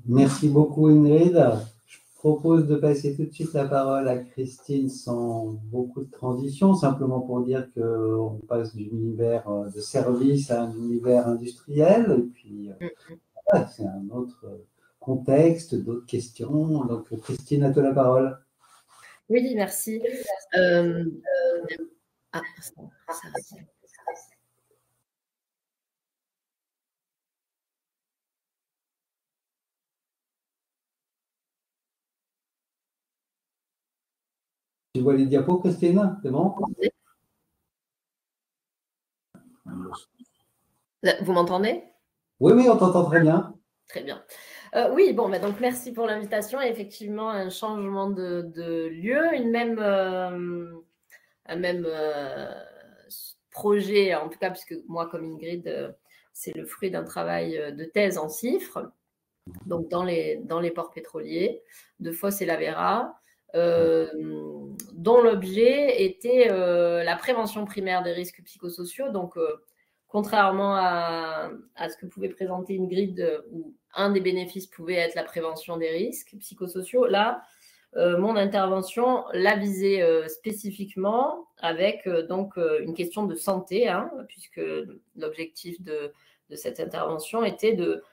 Merci beaucoup Ingrid. Je propose de passer tout de suite la parole à Christine sans beaucoup de transition, simplement pour dire qu'on passe d'un univers euh, de service à un univers industriel. Et puis, euh, mm-hmm. c'est un autre contexte, d'autres questions. Donc, Christine, à toi la parole. Oui, merci. Euh, ah, ça, Tu vois les diapos, Christine? C'est bon? Vous m'entendez? Oui, oui, on t'entend très bien. Très bien. Euh, oui, bon, bah, donc merci pour l'invitation. Effectivement, un changement de, lieu, une même, euh, un même euh, projet, en tout cas, puisque moi, comme Ingrid, c'est le fruit d'un travail de thèse en CIFRE, donc dans les, dans les ports pétroliers de Fosse et Lavera. Dont l'objet était la prévention primaire des risques psychosociaux. Donc, contrairement à, ce que pouvait présenter une grille où un des bénéfices pouvait être la prévention des risques psychosociaux, là, mon intervention l'a visé spécifiquement avec donc une question de santé, hein, puisque l'objectif de, cette intervention était de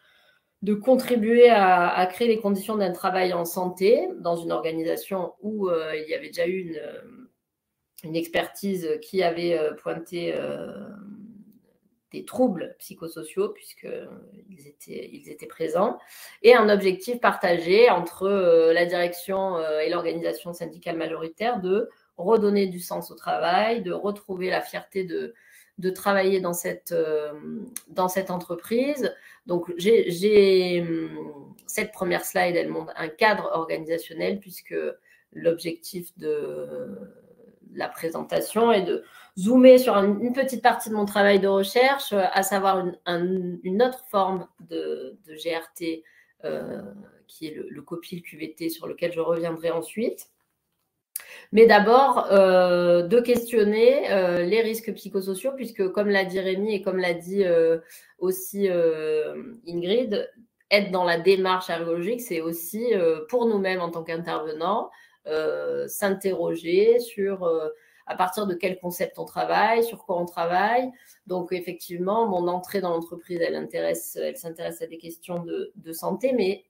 contribuer à, créer les conditions d'un travail en santé dans une organisation où euh, il y avait déjà eu une, euh, expertise qui avait euh, pointé troubles psychosociaux puisqu'ils étaient, ils étaient présents, et un objectif partagé entre la direction et l'organisation syndicale majoritaire de redonner du sens au travail, de retrouver la fierté de, de travailler dans cette, euh, dans cette entreprise. Donc, j'ai hum, cette première slide, elle montre un cadre organisationnel puisque l'objectif de la présentation est de zoomer sur une petite partie de mon travail de recherche, à savoir une, autre forme de, GRT euh, qui est le, le copil QVT sur lequel je reviendrai ensuite. Mais d'abord, euh, de questionner euh, les risques psychosociaux, puisque comme l'a dit Rémi et comme l'a dit euh, aussi Ingrid, être dans la démarche ergologique, c'est aussi pour nous-mêmes en tant qu'intervenants, s'interroger sur à partir de quel concept on travaille, sur quoi on travaille. Donc effectivement, mon entrée dans l'entreprise, elle, s'intéresse à des questions de, santé, mais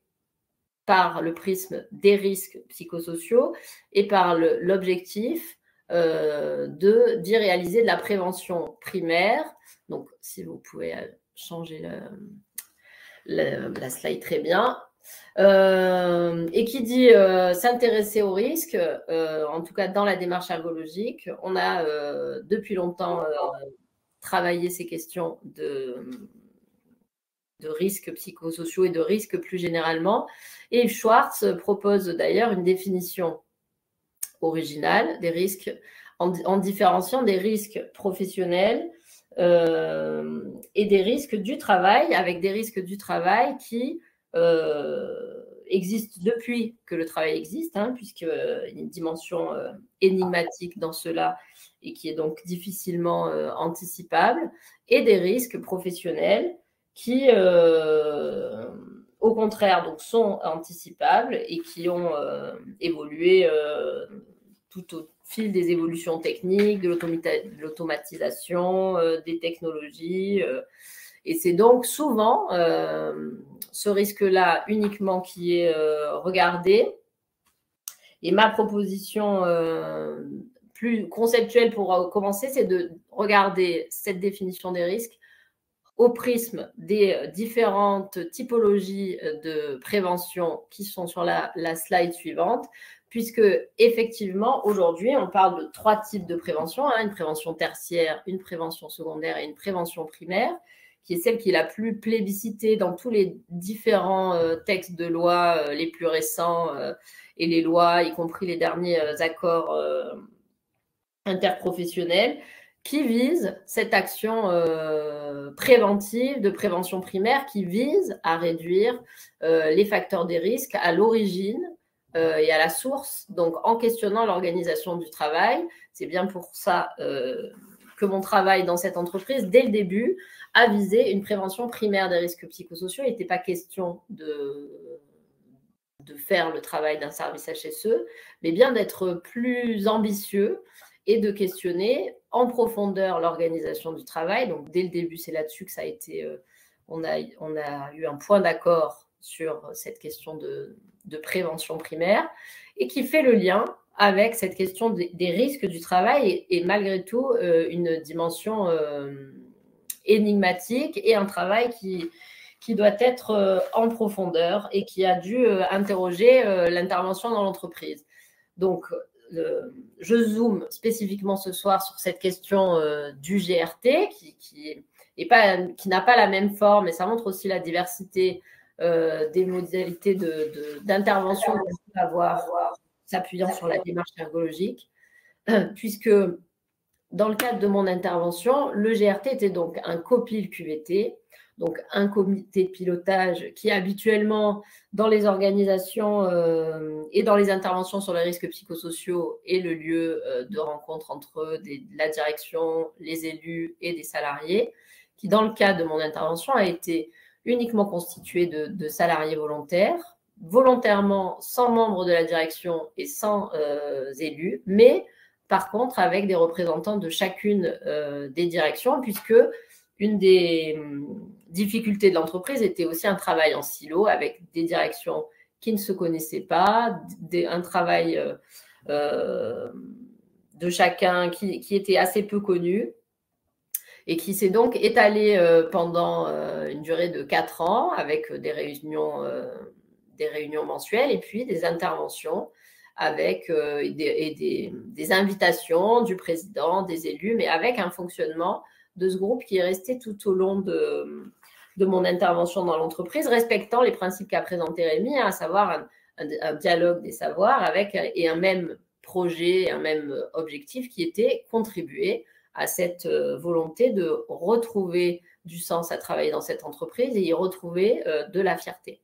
par le prisme des risques psychosociaux et par l'objectif euh, d'y réaliser de la prévention primaire. Donc, si vous pouvez euh, changer la slide très bien. Euh, et qui dit s'intéresser aux risques, en tout cas dans la démarche ergologique, on a depuis longtemps travaillé ces questions de risques psychosociaux et de risques plus généralement. Et Schwartz propose d'ailleurs une définition originale des risques en, différenciant des risques professionnels euh, et des risques du travail, avec des risques du travail qui euh, existent depuis que le travail existe, hein, puisqu'il y a une dimension euh, énigmatique dans cela et qui est donc difficilement anticipable, et des risques professionnels qui, au contraire, donc, sont anticipables et qui ont évolué tout au fil des évolutions techniques, de l'automatisation, euh, des technologies. Euh, et c'est donc souvent euh, ce risque-là uniquement qui est regardé. Et ma proposition plus conceptuelle pour commencer, c'est de regarder cette définition des risques au prisme des différentes typologies de prévention qui sont sur la, la slide suivante, puisque effectivement, aujourd'hui, on parle de trois types de prévention, hein, une prévention tertiaire, une prévention secondaire et une prévention primaire, qui est celle qui est la plus plébiscitée dans tous les différents euh, textes de loi euh, les plus récents euh, et les lois, y compris les derniers accords interprofessionnels, qui visent cette action préventive de prévention primaire qui vise à réduire les facteurs des risques à l'origine et à la source, donc en questionnant l'organisation du travail. C'est bien pour ça que mon travail dans cette entreprise, dès le début, a visé une prévention primaire des risques psychosociaux. Il n'était pas question de, de faire le travail d'un service HSE, mais bien d'être plus ambitieux et de questionner en profondeur l'organisation du travail. Donc dès le début, c'est là-dessus que ça a été, euh, on, a, on a eu un point d'accord sur cette question de, de prévention primaire et qui fait le lien avec cette question des, risques du travail et, malgré tout euh, une dimension euh, énigmatique et un travail qui, qui doit être euh, en profondeur et qui a dû interroger l'intervention dans l'entreprise. Donc, je zoome spécifiquement ce soir sur cette question du GRT qui, qui, n'a pas la même forme et ça montre aussi la diversité euh, des modalités d'intervention de, qu'on peut avoir s'appuyant sur la démarche ergologique, puisque dans le cadre de mon intervention, le GRT était donc un copil QVT, donc un comité de pilotage qui habituellement dans les organisations euh, et dans les interventions sur les risques psychosociaux est le lieu euh, de rencontre entre la direction, les élus et des salariés, qui dans le cadre de mon intervention a été uniquement constitué de, salariés volontaires, volontairement sans membres de la direction et sans euh, élus, mais par contre avec des représentants de chacune euh, des directions, puisque une des hum, difficultés de l'entreprise était aussi un travail en silo avec des directions qui ne se connaissaient pas, un travail euh, de chacun qui, était assez peu connu et qui s'est donc étalé euh, pendant euh, une durée de quatre ans avec euh, des réunions mensuelles et puis des interventions avec des, des, invitations du président, des élus, mais avec un fonctionnement de ce groupe qui est resté tout au long de, mon intervention dans l'entreprise, respectant les principes qu'a présenté Rémi, à savoir un, dialogue des savoirs avec et un même projet, un même objectif qui était contribuer à cette euh, volonté de retrouver du sens à travailler dans cette entreprise et y retrouver euh, de la fierté.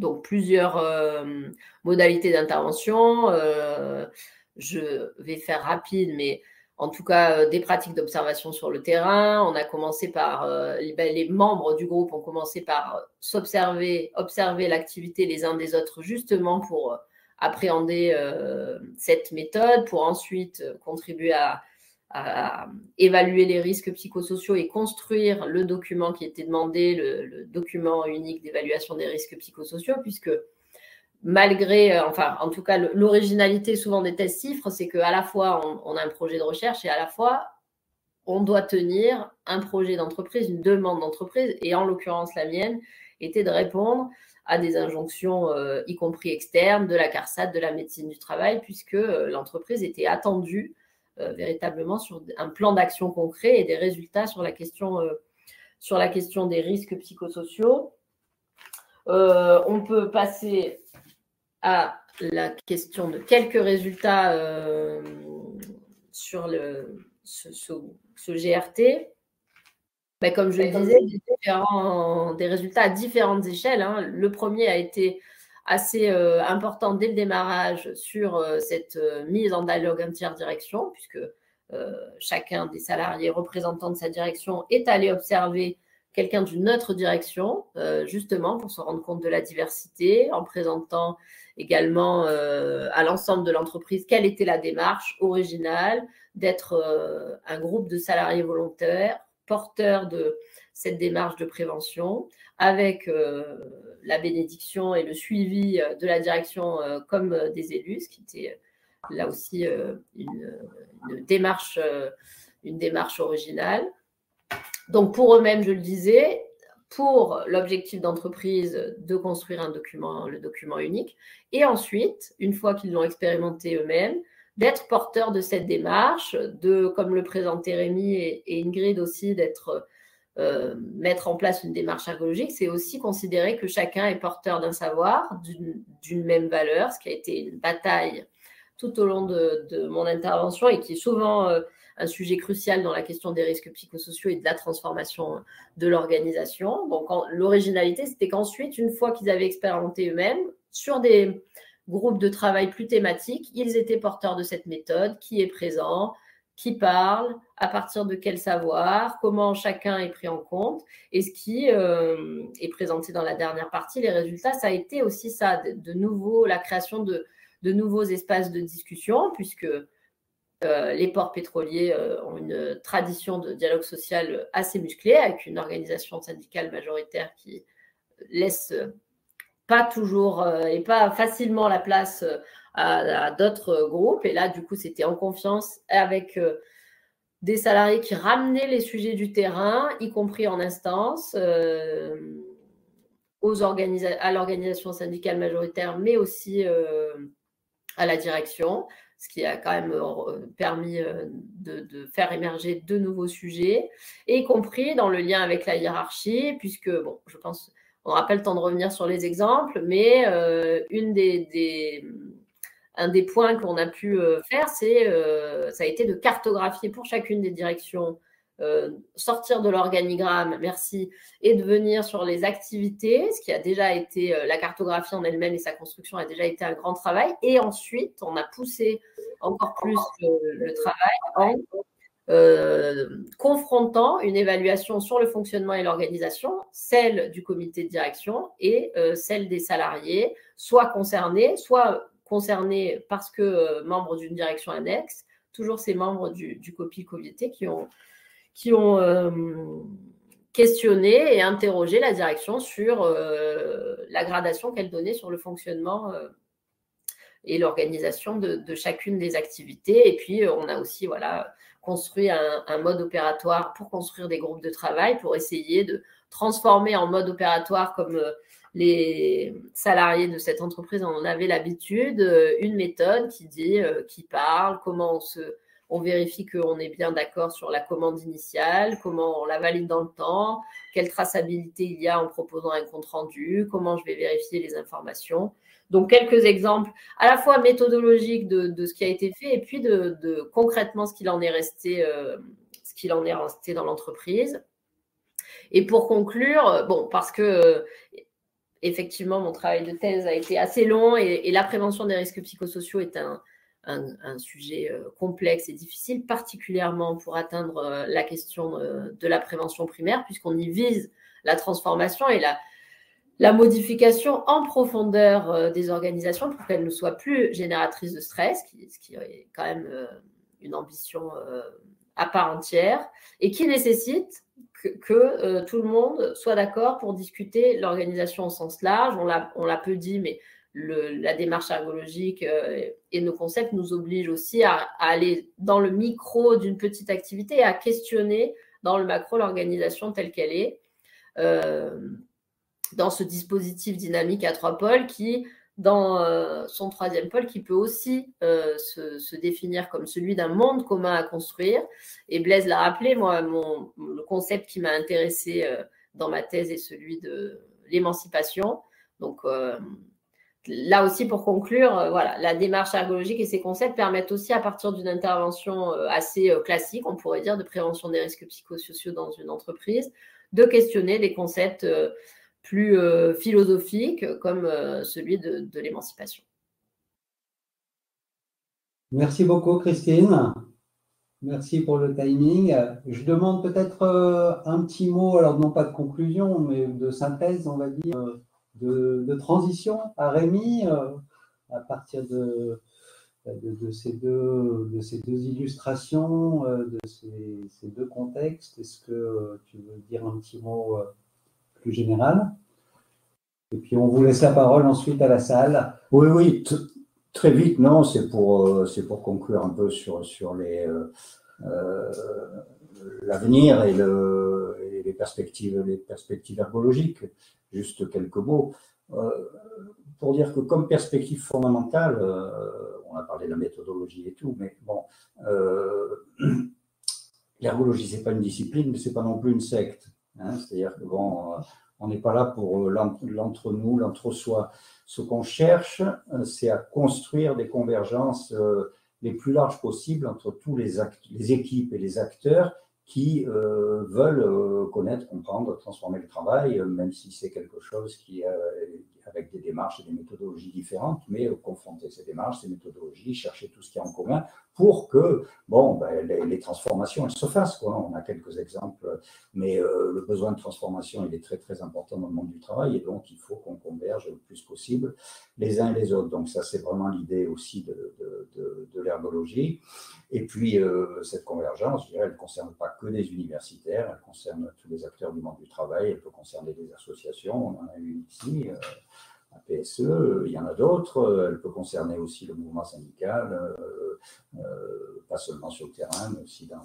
Donc plusieurs euh, modalités d'intervention. je vais faire rapide, mais en tout cas des pratiques d'observation sur le terrain. On a commencé par ben, les membres du groupe ont commencé par s'observer, observer l'activité les uns des autres justement pour appréhender cette méthode, pour ensuite contribuer à à évaluer les risques psychosociaux et construire le document qui était demandé, le, document unique d'évaluation des risques psychosociaux, puisque malgré, euh, enfin, en tout cas, l'originalité souvent des tests chiffres, c'est qu'à la fois on, a un projet de recherche et à la fois on doit tenir un projet d'entreprise, une demande d'entreprise, et en l'occurrence la mienne était de répondre à des injonctions, euh, y compris externes, de la CARSAT, de la médecine du travail, puisque euh, l'entreprise était attendue véritablement sur un plan d'action concret et des résultats sur la question euh, sur la question des risques psychosociaux. Euh, on peut passer à la question de quelques résultats euh, sur le, ce, GRT. Ben, comme je le disais, des, résultats à différentes échelles. Hein. Le premier a été assez euh, important dès le démarrage sur cette mise en dialogue interdirection, puisque chacun des salariés représentants de sa direction est allé observer quelqu'un d'une autre direction, euh, justement pour se rendre compte de la diversité, en présentant également euh, à l'ensemble de l'entreprise quelle était la démarche originale d'être euh, un groupe de salariés volontaires porteurs de cette démarche de prévention, avec la bénédiction et le suivi de la direction comme des élus, ce qui était là aussi une, démarche, une démarche originale. Donc pour eux-mêmes, je le disais, pour l'objectif d'entreprise de construire un document, le document unique, et ensuite, une fois qu'ils l'ont expérimenté eux-mêmes, d'être porteurs de cette démarche, de, comme le présentaient Rémi et, Ingrid aussi, d'être euh, mettre en place une démarche ergologique, c'est aussi considérer que chacun est porteur d'un savoir, d'une même valeur, ce qui a été une bataille tout au long de, mon intervention et qui est souvent euh, un sujet crucial dans la question des risques psychosociaux et de la transformation de l'organisation. Donc, l'originalité, c'était qu'ensuite, une fois qu'ils avaient expérimenté eux-mêmes, sur des groupes de travail plus thématiques, ils étaient porteurs de cette méthode, qui est présent, qui parle, à partir de quel savoir, comment chacun est pris en compte. Et ce qui euh, est présenté dans la dernière partie, les résultats, ça a été aussi ça, de, nouveau la création de, de nouveaux espaces de discussion, puisque euh, les ports pétroliers euh, ont une tradition de dialogue social assez musclée, avec une organisation syndicale majoritaire qui laisse pas toujours et pas facilement la place à, d'autres groupes. Et là, du coup, c'était en confiance avec des salariés qui ramenaient les sujets du terrain, y compris en instance, aux à l'organisation syndicale majoritaire, mais aussi à la direction ce qui a quand même euh, permis euh, de, faire émerger de nouveaux sujets, y compris dans le lien avec la hiérarchie, puisque, bon, je pense, on pas le temps de revenir sur les exemples, mais euh, une des, un des points qu'on a pu faire, c'est, ça a été de cartographier pour chacune des directions euh, sortir de l'organigramme, merci, et de venir sur les activités, ce qui a déjà été euh, la cartographie en elle-même et sa construction a déjà été un grand travail. Et ensuite, on a poussé encore plus le, travail en euh, confrontant une évaluation sur le fonctionnement et l'organisation, celle du comité de direction et celle des salariés, soit concernés, soit concernés parce que membres d'une direction annexe, toujours ces membres du, du qui ont euh, questionné et interrogé la direction sur euh, la gradation qu'elle donnait sur le fonctionnement euh, et l'organisation de, chacune des activités. Et puis, on a aussi voilà, construit un, mode opératoire pour construire des groupes de travail, pour essayer de transformer en mode opératoire comme les salariés de cette entreprise en avaient l'habitude, une méthode qui dit, qui parle, comment on se on vérifie qu'on est bien d'accord sur la commande initiale, comment on la valide dans le temps, quelle traçabilité il y a en proposant un compte rendu, comment je vais vérifier les informations. Donc, quelques exemples à la fois méthodologiques de, ce qui a été fait et puis de, concrètement ce qu'il en est resté, euh, ce qu'il en est resté dans l'entreprise. Et pour conclure, bon, parce que euh, effectivement, mon travail de thèse a été assez long et la prévention des risques psychosociaux est un, sujet euh, complexe et difficile, particulièrement pour atteindre euh, la question euh, de la prévention primaire, puisqu'on y vise la transformation et la modification en profondeur des organisations pour qu'elles ne soient plus génératrices de stress, ce qui est quand même une ambition à part entière, et qui nécessite que, tout le monde soit d'accord pour discuter l'organisation au sens large. On l'a peu dit, mais la démarche ergologique euh, et nos concepts nous obligent aussi à, aller dans le micro d'une petite activité et à questionner dans le macro l'organisation telle qu'elle est. Euh, dans ce dispositif dynamique à trois pôles qui, dans euh, son troisième pôle, qui peut aussi se, définir comme celui d'un monde commun à construire. Et Blaise l'a rappelé, moi, mon, le concept qui m'a intéressé dans ma thèse est celui de l'émancipation. Donc, là aussi, pour conclure, voilà, la démarche ergologique et ses concepts permettent aussi, à partir d'une intervention assez classique, on pourrait dire, de prévention des risques psychosociaux dans une entreprise, de questionner des concepts plus philosophiques comme celui de l'émancipation. Merci beaucoup, Christine. Merci pour le timing. Je demande peut-être euh, un petit mot, alors non pas de conclusion, mais de synthèse, on va dire, de, transition à Rémi, euh, à partir de, ces, deux, illustrations, euh, de ces, deux contextes. Est-ce que tu veux dire un petit mot plus général Et puis on vous laisse la parole ensuite à la salle. Oui, oui, Très vite, non, c'est pour, euh, pour conclure un peu sur, sur les, euh, euh, l'avenir et, le, et les, perspectives, les perspectives ergologiques. Juste quelques mots. pour dire que comme perspective fondamentale, on a parlé de la méthodologie et tout, mais bon, l'ergologie, c'est pas une discipline, mais c'est pas non plus une secte. Hein. C'est-à-dire que bon, on n'est pas là pour l'entre-nous, l'entre-soi. Ce qu'on cherche, euh, c'est à construire des convergences euh, les plus larges possibles entre tous les, les équipes et les acteurs qui euh, veulent connaître, comprendre, transformer le travail, même si c'est quelque chose qui, avec des démarches et des méthodologies différentes, mais confronter ces démarches, ces méthodologies, chercher tout ce qui est en commun pour que bon, ben, les, transformations se fassent. On a quelques exemples, mais euh, le besoin de transformation il est très très important dans le monde du travail et donc il faut qu'on converge le plus possible les uns et les autres. Donc ça c'est vraiment l'idée aussi de, l'ergologie. Et puis euh, cette convergence, je dirais, elle ne concerne pas que des universitaires, elle concerne tous les acteurs du monde du travail, elle peut concerner des associations, on en a eu ici. Euh, la PSE, il y en a d'autres. Elle peut concerner aussi le mouvement syndical, euh, euh, pas seulement sur le terrain, mais aussi dans,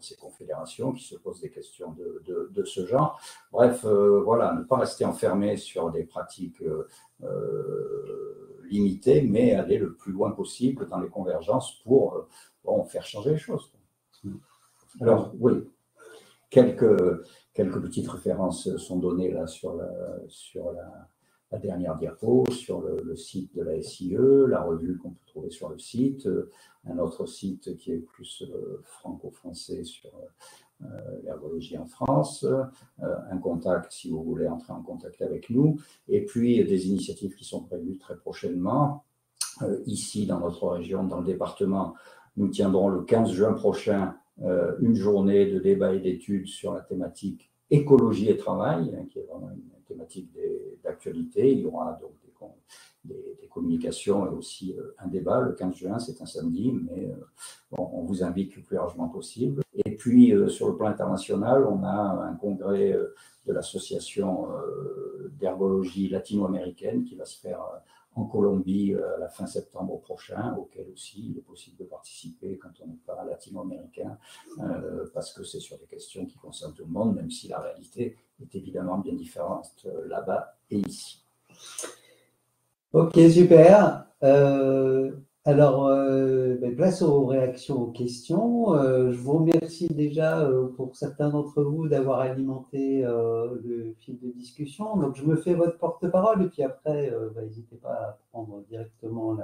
ces, confédérations qui se posent des questions de, ce genre. Bref, euh, voilà, ne pas rester enfermé sur des pratiques limitées, mais aller le plus loin possible dans les convergences pour faire changer les choses. Alors, oui, quelques, petites références sont données là sur la la dernière diapo sur le, site de la SIE, la revue qu'on peut trouver sur le site, euh, un autre site qui est plus euh, franco-français sur euh, l'ergologie en France, un contact si vous voulez entrer en contact avec nous, et puis des initiatives qui sont prévues très prochainement. ici, dans notre région, dans le département, nous tiendrons le 15 juin prochain une journée de débat et d'études sur la thématique écologie et travail, hein, qui est vraiment une thématique d'actualité. Il y aura donc des, communications et aussi euh, un débat le 15 juin, c'est un samedi, mais euh, on vous invite le plus largement possible. Et puis, euh, sur le plan international, on a un congrès de l'association d'ergologie latino-américaine qui va se faire en Colombie à la fin septembre prochain, auquel aussi il est possible de participer quand on n'est pas latino-américain, parce que c'est sur des questions qui concernent tout le monde, même si la réalité est évidemment bien différente euh, là-bas et ici. Ok, super. Euh, alors, euh, ben, place aux réactions, aux questions. je vous remercie déjà pour certains d'entre vous d'avoir alimenté le fil de discussion. Donc, je me fais votre porte-parole et puis après, ben, n'hésitez pas à prendre directement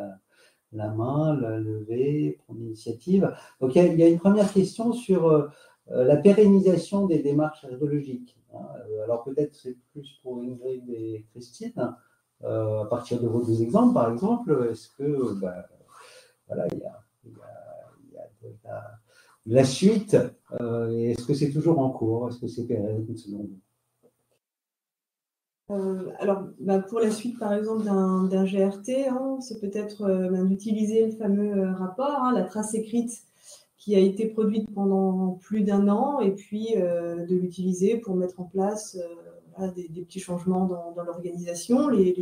la, main, la lever, prendre l'initiative. Donc, il y, a une première question sur la pérennisation des démarches ergologiques. Hein, euh, alors peut-être c'est plus pour Ingrid et Christine. Euh, à partir de vos deux exemples, par exemple, est-ce que ben, voilà, il y a, la, suite euh, Est-ce que c'est toujours en cours? Est-ce que c'est selon vous? Alors, ben, pour la suite, par exemple, d'un GRT, hein, c'est peut-être ben, d'utiliser le fameux rapport, hein, la trace écrite qui a été produite pendant plus d'un an et puis euh, de l'utiliser pour mettre en place euh, des, petits changements dans, l'organisation. Les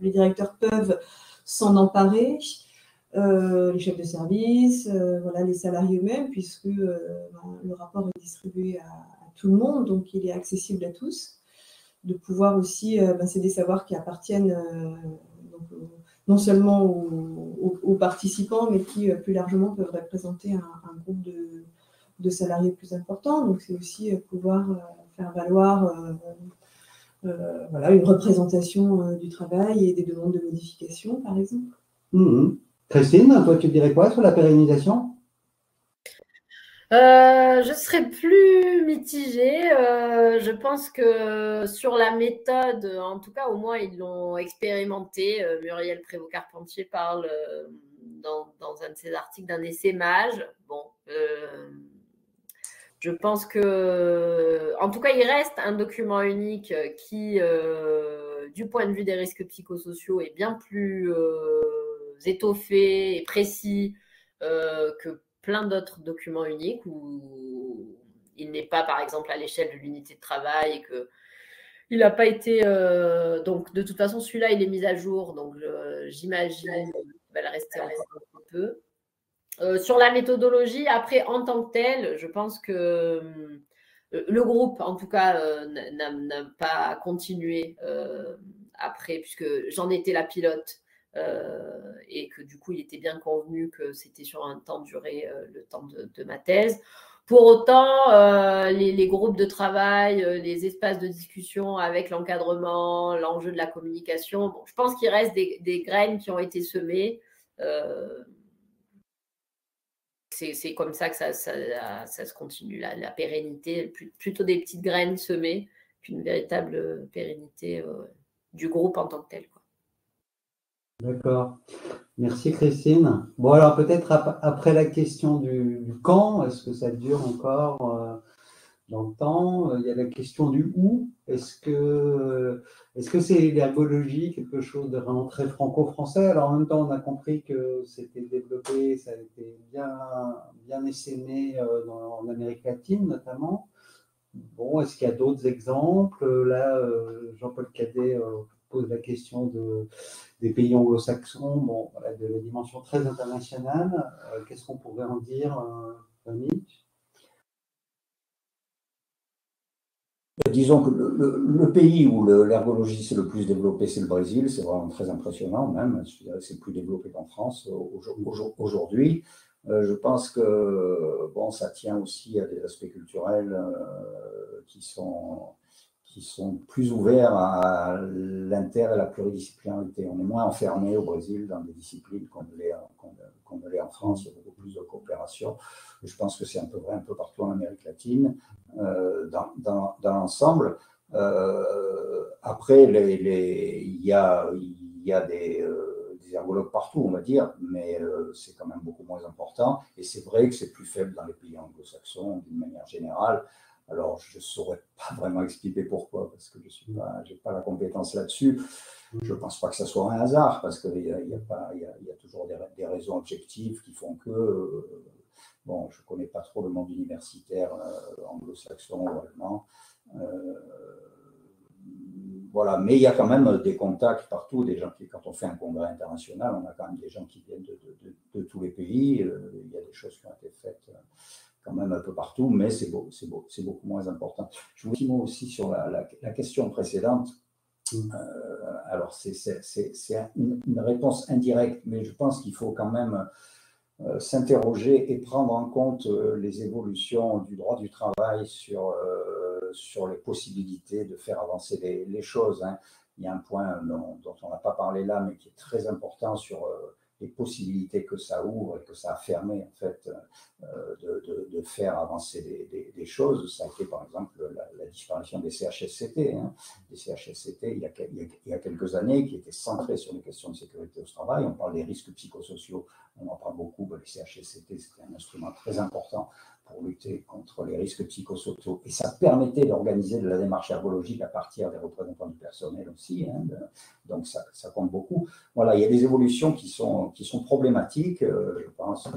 directeurs peuvent s'en emparer, euh, les chefs de service, voilà, les salariés eux-mêmes, puisque ben, le rapport est distribué à, tout le monde, donc il est accessible à tous. De pouvoir aussi, ben, c'est des savoirs qui appartiennent non seulement aux, participants, mais qui euh, plus largement peuvent représenter un, groupe de, salariés plus importants. Donc, c'est aussi pouvoir faire valoir voilà, une représentation du travail et des demandes de modification, par exemple. Mmh Christine, toi, tu dirais quoi sur la pérennisation? Euh, je serais plus mitigée. Euh, je pense que sur la méthode, en tout cas, au moins, ils l'ont expérimenté. Euh, Muriel Prévost-Carpentier parle dans, un de ses articles d'un essaimage. Bon, je pense que, en tout cas, il reste un document unique qui, du point de vue des risques psychosociaux, est bien plus étoffé et précis que plein d'autres documents uniques où il n'est pas, par exemple, à l'échelle de l'unité de travail et que il n'a pas été. Euh, donc, de toute façon, celui-là, il est mis à jour. Donc, j'imagine qu'il va rester encore un peu. Euh, sur la méthodologie, après, en tant que tel, je pense que euh, le groupe, en tout cas, n'a pas continué après, puisque j'en étais la pilote. Euh, et que du coup, il était bien convenu que c'était sur un temps duré euh, le temps de, ma thèse. Pour autant, euh, les, groupes de travail, les espaces de discussion avec l'encadrement, l'enjeu de la communication, bon, je pense qu'il reste des, graines qui ont été semées. c'est comme ça que ça, ça, se continue, la, la, pérennité, plutôt des petites graines semées qu'une véritable pérennité du groupe en tant que tel. D'accord. Merci Christine. Bon, alors peut-être après la question du, quand, est-ce que ça dure encore euh, dans le temps Il y a la question du où. Est-ce que est-ce que c'est l'ergologie, quelque chose de vraiment très franco-français? Alors en même temps, on a compris que c'était développé, ça a été bien, bien essaimé euh, en Amérique latine notamment. Bon, est-ce qu'il y a d'autres exemples? Là, euh, Jean-Paul Cadet pose la question de, des pays anglo-saxons, bon, de la dimension très internationale. Euh, qu'est-ce qu'on pourrait en dire, euh, Disons que le, pays où l'ergologie s'est le plus développé, c'est le Brésil. C'est vraiment très impressionnant même. C'est plus développé qu'en France aujourd'hui. Euh, je pense que bon, ça tient aussi à des aspects culturels qui sont qui sont plus ouverts à l'inter et la pluridisciplinarité. On est moins enfermé au Brésil dans des disciplines qu'on l'est en France. Il y a beaucoup plus de coopération. je pense que c'est un peu vrai un peu partout en Amérique latine, euh, dans, dans, dans l'ensemble. Euh, après, les, les, il, y a, il y a des, euh, des ergologues partout, on va dire, mais c'est quand même beaucoup moins important. Et c'est vrai que c'est plus faible dans les pays anglo-saxons d'une manière générale. Alors, je ne saurais pas vraiment expliquer pourquoi, parce que je n'ai pas, pas la compétence là-dessus. Je ne pense pas que ce soit un hasard, parce qu'il y, a, y, a, toujours des, raisons objectives qui font que, euh, bon, je ne connais pas trop le monde universitaire euh, anglo-saxon ou allemand. Euh, voilà, mais il y a quand même des contacts partout, des gens qui, quand on fait un congrès international, on a quand même des gens qui viennent de, de tous les pays. il y a des choses qui ont été faites quand même un peu partout, mais c'est beau, c'est beau, c'est beaucoup moins important. Je vous dis aussi sur la, question précédente. Mm. Euh, alors, c'est, une, réponse indirecte, mais je pense qu'il faut quand même euh, s'interroger et prendre en compte euh, les évolutions du droit du travail sur, sur les possibilités de faire avancer les, choses. Hein. Il y a un point dont, dont on n'a pas parlé là, mais qui est très important sur les possibilités que ça ouvre et que ça a fermé en fait euh, de, faire avancer des, choses. Ça a été par exemple la, disparition des CHSCT, hein. des CHSCT il y, a, quelques années qui étaient centrés sur les questions de sécurité au travail. On parle des risques psychosociaux, on en parle beaucoup. les CHSCT c'était un instrument très important lutter contre les risques psychosociaux. Et ça permettait d'organiser de la démarche ergologique à partir des représentants du personnel aussi. Hein, donc ça, ça, compte beaucoup. Voilà, il y a des évolutions qui sont, qui sont problématiques, euh, je pense.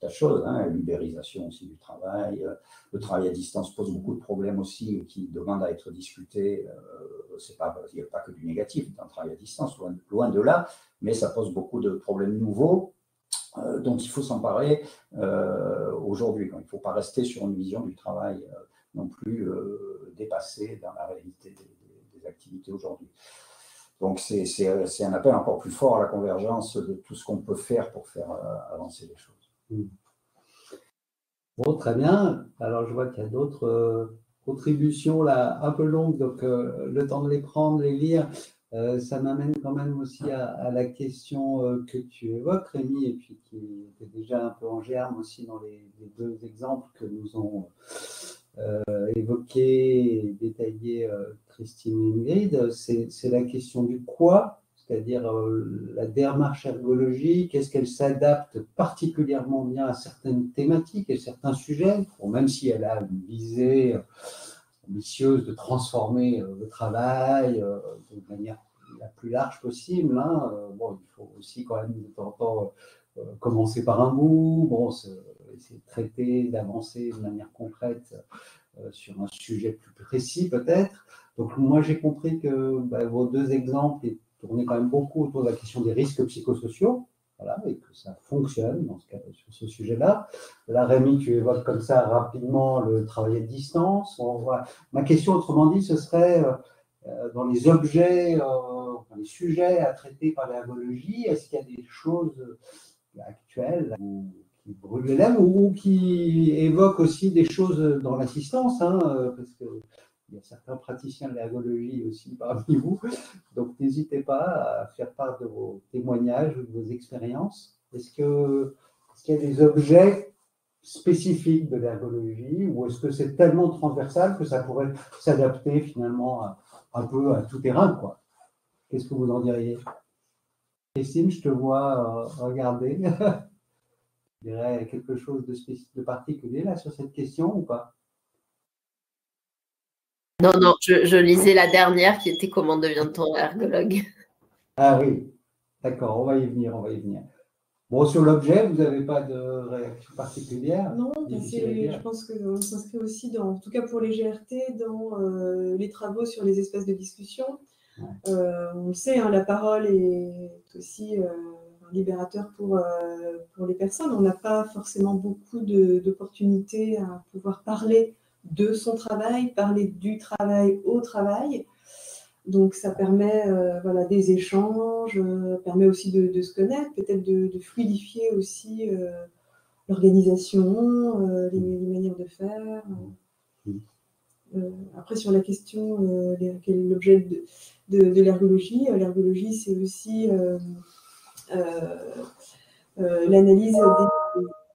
La chose, hein, l'ubérisation aussi du travail, euh, le travail à distance pose beaucoup de problèmes aussi qui demandent à être discutés. Euh, pas, il n'y a pas que du négatif dans le travail à distance, loin, de là, mais ça pose beaucoup de problèmes nouveaux dont il faut s'emparer euh, aujourd'hui. Il ne faut pas rester sur une vision du travail euh, non plus dépassée dans la réalité des, activités aujourd'hui. Donc c'est un appel encore plus fort à la convergence de tout ce qu'on peut faire pour faire avancer les choses. Bon, très bien. Alors, je vois qu'il y a d'autres euh, contributions là, un peu longues, donc euh, le temps de les prendre, les lire. Euh, ça m'amène quand même aussi à, la question que tu évoques, Rémi, et puis qui était déjà un peu en germe aussi dans les, deux exemples que nous ont évoqués et détaillés Christine Ingrid. C'est la question du quoi c'est-à-dire euh, la démarche ergologique, est-ce qu'elle s'adapte particulièrement bien à certaines thématiques et certains sujets, même si elle a euh, ambitieuse de transformer euh, le travail de manière la plus large possible. Hein. Bon, il faut aussi quand même de temps en temps commencer par un bout, bon, essayer de traiter, d'avancer de manière concrète sur un sujet plus précis peut-être. Donc moi j'ai compris que bah, vos deux exemples tourner quand même beaucoup autour de la question des risques psychosociaux, voilà, et que ça fonctionne dans ce cas, sur ce sujet-là. Là, Rémi, tu évoques comme ça rapidement le travail à distance. Ma question, autrement dit, ce serait euh, dans les objets, euh, dans les sujets à traiter par l'ergologie, est-ce qu'il y a des choses actuelles qui brûlent les lèvres ou qui évoquent aussi des choses dans l'assistance hein, euh, parce que il y a certains praticiens de l'ergologie aussi parmi vous. Donc, n'hésitez pas à faire part de vos témoignages ou de vos expériences. Est-ce qu'il y a des objets spécifiques de l'ergologie ou est-ce que c'est tellement transversal que ça pourrait s'adapter finalement un peu à tout terrain Qu'est-ce que vous en diriez? Christine, je te vois euh, regarder. tu dirais quelque chose de, de particulier là sur cette question ou pas? Non, non, je, lisais la dernière qui était Comment devient-on ergologue Ah oui, d'accord, on va y venir, on va y venir. Bon, sur l'objet, vous n'avez pas de réaction particulière? Non, je pense qu'on s'inscrit aussi, dans, en tout cas pour les GRT, dans euh, les travaux sur les espaces de discussion. Euh, on le sait, hein, la parole est aussi euh, un libérateur pour, pour les personnes. On n'a pas forcément beaucoup d'opportunités à pouvoir parler de son travail, parler du travail au travail. Donc ça permet euh, voilà, des échanges, euh, permet aussi de, se connaître, peut-être de, fluidifier aussi euh, l'organisation, les, manières de faire. après sur la question quel est l'objet de, de l'ergologie, l'ergologie c'est aussi l'analyse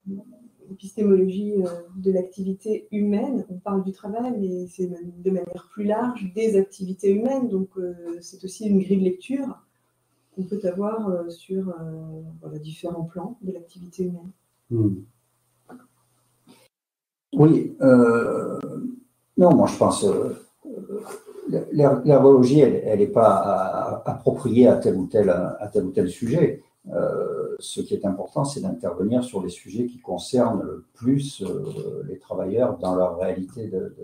des épistémologie euh, de l'activité humaine. On parle du travail, mais c'est de manière plus large des activités humaines. Donc, euh, c'est aussi une grille de lecture qu'on peut avoir euh, sur différents plans de l'activité humaine. Hmm. Oui, non, moi je pense l'ergologie, elle n'est pas appropriée à tel ou tel, à tel ou tel sujet. Euh, ce qui est important, c'est d'intervenir sur les sujets qui concernent le plus euh, les travailleurs dans leur réalité de,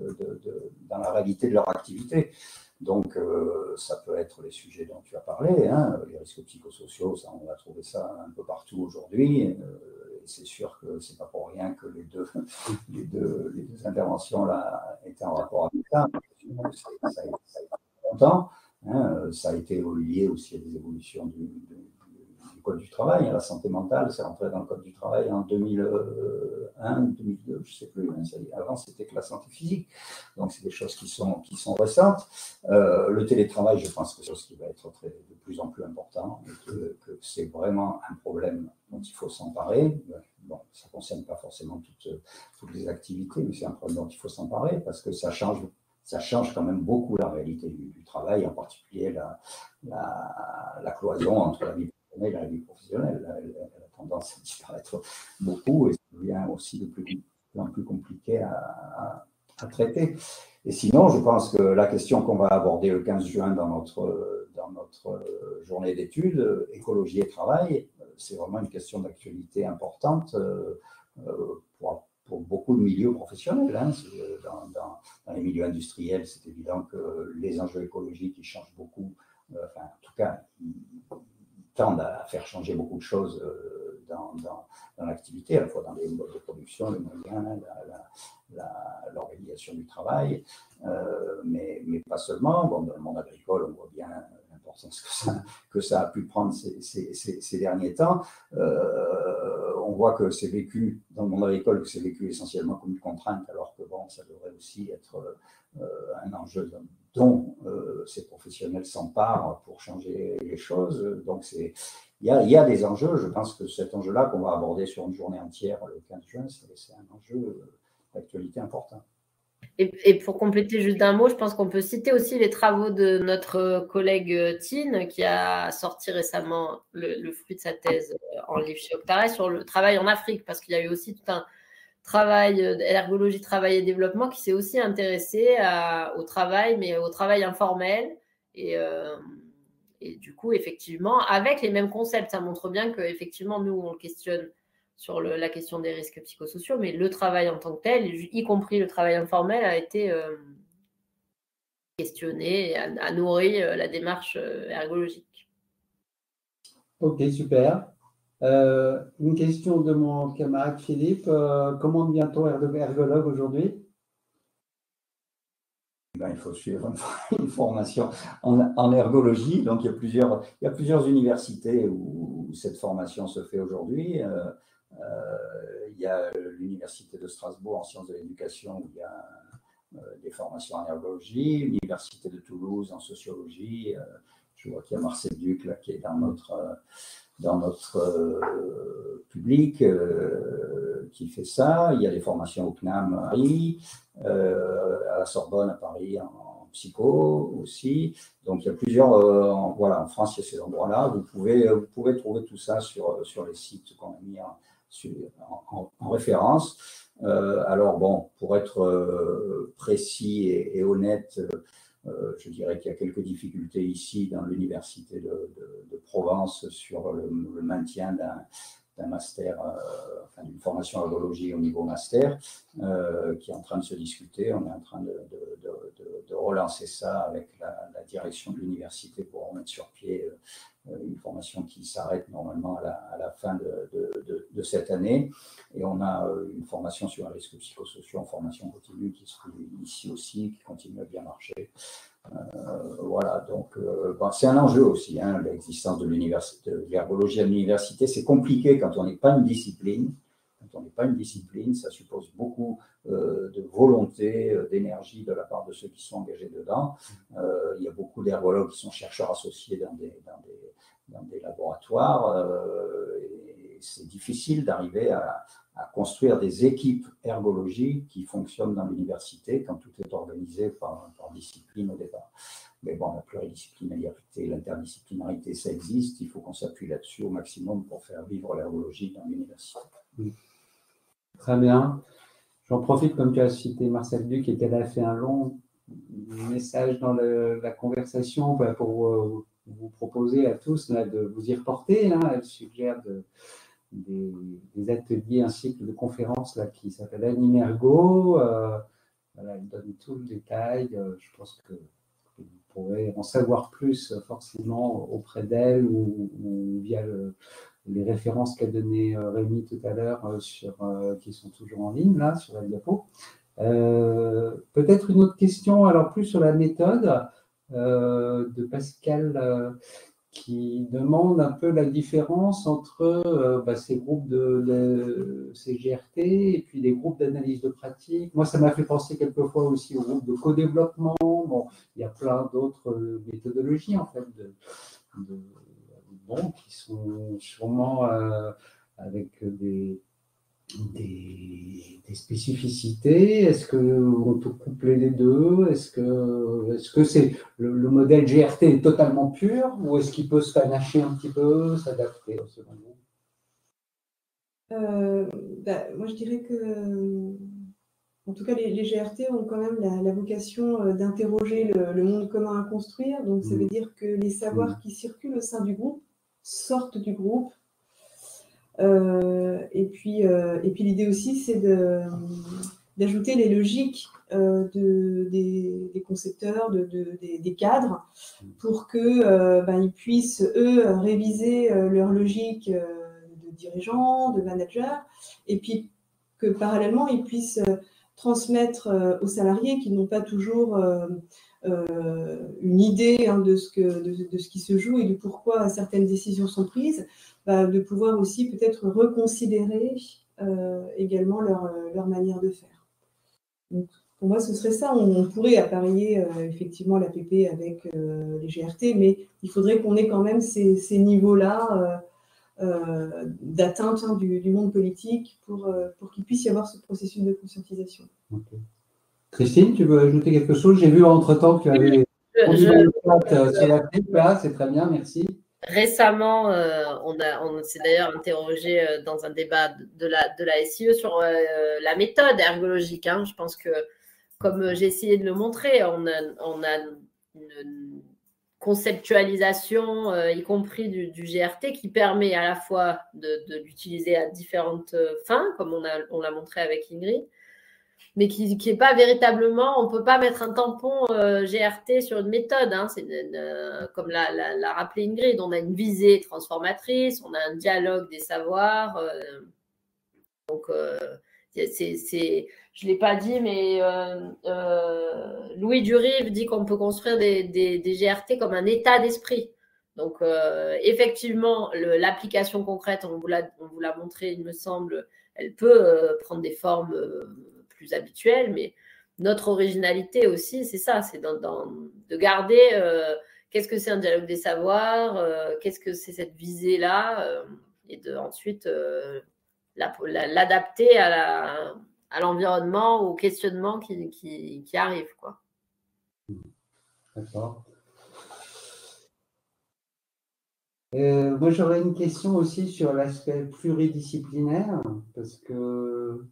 dans la réalité de leur activité. Donc, euh, ça peut être les sujets dont tu as parlé, hein, les risques psychosociaux, on va trouver ça un peu partout aujourd'hui. c'est sûr que c'est pas pour rien que les deux, les deux, les deux interventions là étaient en rapport avec ça. Ça, a été longtemps. Hein, ça a été lié aussi à des évolutions du, Code du travail. Hein, la santé mentale, c'est rentré dans le Code du travail en 2001 ou 2002, je ne sais plus. Hein, avant, c'était que la santé physique. Donc, c'est des choses qui sont, qui sont récentes. Euh, le télétravail, je pense que c'est ce qui va être de plus en plus important que, c'est vraiment un problème dont il faut s'emparer. Bon, ça ne concerne pas forcément toutes, toutes les activités, mais c'est un problème dont il faut s'emparer parce que ça change ça change quand même beaucoup la réalité du, travail, en particulier la, la, la, cloison entre la vie la vie professionnelle. Elle, a tendance à disparaître beaucoup et ça devient aussi de plus, en plus compliqué à, traiter. Et sinon, je pense que la question qu'on va aborder le 15 juin dans notre, dans notre journée d'études, écologie et travail, c'est vraiment une question d'actualité importante euh, pour, pour, beaucoup de milieux professionnels. Hein. Dans, les milieux industriels, c'est évident que les enjeux écologiques ils changent beaucoup. Euh, enfin, en tout cas, tendent à faire changer beaucoup de choses euh, dans, dans, l'activité, à la fois dans les modes de production, les moyens, l'organisation du travail, euh, mais, pas seulement. Bon, dans le monde agricole, on voit bien l'importance que ça, a pu prendre ces, derniers temps. Euh, on voit que c'est vécu dans le monde agricole, que c'est vécu essentiellement comme une contrainte, alors que bon, ça devrait aussi être un enjeu dont ces professionnels s'emparent pour changer les choses. Donc il y, a, des enjeux. Je pense que cet enjeu-là qu'on va aborder sur une journée entière le 15 juin, c'est un enjeu d'actualité important. Et, pour compléter juste d'un mot, je pense qu'on peut citer aussi les travaux de notre collègue Tine, qui a sorti récemment le, fruit de sa thèse en livre chez Octare sur le travail en Afrique, parce qu'il y a eu aussi tout un travail d'ergologie, travail et développement qui s'est aussi intéressé au travail, mais au travail informel. Et, euh, et du coup, effectivement, avec les mêmes concepts, ça montre bien qu'effectivement, nous, on questionne sur la question des risques psychosociaux, mais le travail en tant que tel, y compris le travail informel, a été euh, questionné et a, nourri euh, la démarche euh, ergologique. Ok, super. Une question de mon camarade Philippe. comment devient-on ergologue aujourd'hui? Ben, il faut suivre une formation en, ergologie. Donc, il y, a plusieurs, universités où, cette formation se fait aujourd'hui. Euh, il y a l'Université de Strasbourg en sciences de l'éducation où il y a euh, des formations en ergologie, l'Université de Toulouse en sociologie. Euh, je vois qu'il y a Marcel Duc là, qui est dans notre, dans notre public qui fait ça. Il y a des formations au CNAM à Paris, à la Sorbonne à Paris en, psycho aussi. Donc il y a plusieurs, voilà, en France il y a ces endroits-là. Vous pouvez, vous pouvez trouver tout ça sur, sur les sites qu'on a mis en, en, référence. Euh, alors bon, pour être euh, précis et, honnête, euh, je dirais qu'il y a quelques difficultés ici dans l'université de, Provence sur le, maintien d'un master, enfin d'une formation ergologie au niveau master, qui est en train de se discuter. On est en train de, relancer ça avec la, la direction de l'université pour remettre sur pied euh, une formation qui s'arrête normalement à la, fin de, cette année. Et on a euh, une formation sur les risques psychosociaux en formation continue qui se trouve ici aussi, qui continue à bien marcher. Euh, voilà, donc c'est un enjeu aussi, hein, l'existence de l'université, de l'ergologie à l'université. C'est compliqué quand on n'est pas une discipline. On n'est pas une discipline, ça suppose beaucoup de volonté, d'énergie de la part de ceux qui sont engagés dedans. il y a beaucoup d'ergologues qui sont chercheurs associés dans des, laboratoires. Euh, c'est difficile d'arriver à, construire des équipes ergologiques qui fonctionnent dans l'université quand tout est organisé par, discipline au départ. Mais bon, la pluridisciplinarité, l'interdisciplinarité, ça existe. Il faut qu'on s'appuie là-dessus au maximum pour faire vivre l'ergologie dans l'université. Très bien. J'en profite, comme tu as cité Marcel Duc, et qu'elle a fait un long message dans la conversation bah, pour euh, vous proposez à tous de vous y reporter. Là. Elle suggère des, ateliers, un cycle de conférences là, qui s'appelle Animergo. Euh, elle donne tout le détail. Euh, je pense que vous pourrez en savoir plus euh, forcément auprès d'elle ou, via les références qu'a donné Rémi tout à l'heure, sur qui sont toujours en ligne là sur la diapo. Peut-être une autre question, alors plus sur la méthode. Euh, de Pascal euh, qui demande un peu la différence entre euh, bah, ces groupes de, CGRT et puis les groupes d'analyse de pratique. Moi, ça m'a fait penser quelquefois aussi aux groupes de co-développement. Bon, il y a plein d'autres méthodologies en fait de, bon, qui sont sûrement avec des, des, spécificités Est-ce qu'on peut coupler les deux? Est-ce que est-ce que c'est le, modèle GRT est totalement pur ou est-ce qu'il peut se panacher un petit peu, s'adapter selon vous euh, bah, Moi, je dirais que en tout cas, les, GRT ont quand même la, vocation euh, d'interroger le, monde commun à construire. Donc, ça veut mmh. dire que les savoirs mmh. qui circulent au sein du groupe sortent du groupe. Euh, et puis, euh, et puis l'idée aussi, c'est d'ajouter les logiques euh, de, des, concepteurs, de, des, cadres, pour que ben, puissent, eux, réviser leur logique de dirigeants, de managers, et puis que parallèlement, ils puissent transmettre aux salariés qui n'ont pas toujours une idée hein, de, ce que, de, ce qui se joue et de pourquoi certaines décisions sont prises, bah, de pouvoir aussi peut-être reconsidérer également leur, leur, manière de faire. Pour moi, ce serait ça. On, pourrait appareiller effectivement l'APP avec les GRT, mais il faudrait qu'on ait quand même ces, niveaux-là euh, d'atteinte hein, du, monde politique pour, euh, pour qu'il puisse y avoir ce processus de conscientisation. Christine, tu veux ajouter quelque chose? J'ai vu entre-temps que tu avais euh, sur la clip, c'est très bien, merci. Récemment, on, on s'est d'ailleurs interrogé dans un débat de la, de la SIE sur la méthode ergologique. Hein. Je pense que, comme j'ai essayé de le montrer, on a, on a une, conceptualisation, euh, y compris du, GRT, qui permet à la fois de, l'utiliser à différentes euh, fins, comme on, a, on l'a montré avec Ingrid, mais qui n'est pas véritablement, on ne peut pas mettre un tampon euh, GRT sur une méthode. Hein, c'est comme l'a, rappelé Ingrid, on a une visée transformatrice, on a un dialogue des savoirs. donc, c'est, je ne l'ai pas dit, mais euh, euh, Louis Durive dit qu'on peut construire des, GRT comme un état d'esprit. Donc, euh, effectivement, l'application concrète, on vous l'a montré, il me semble, elle peut prendre des formes plus habituelles, mais notre originalité aussi, c'est ça, c'est de garder qu'est-ce que c'est un dialogue des savoirs, qu'est-ce que c'est cette visée-là, et de ensuite l'adapter à l'environnement, au questionnement qui, qui, arrive. Quoi. D'accord. Euh, moi, j'aurais une question aussi sur l'aspect pluridisciplinaire, parce que,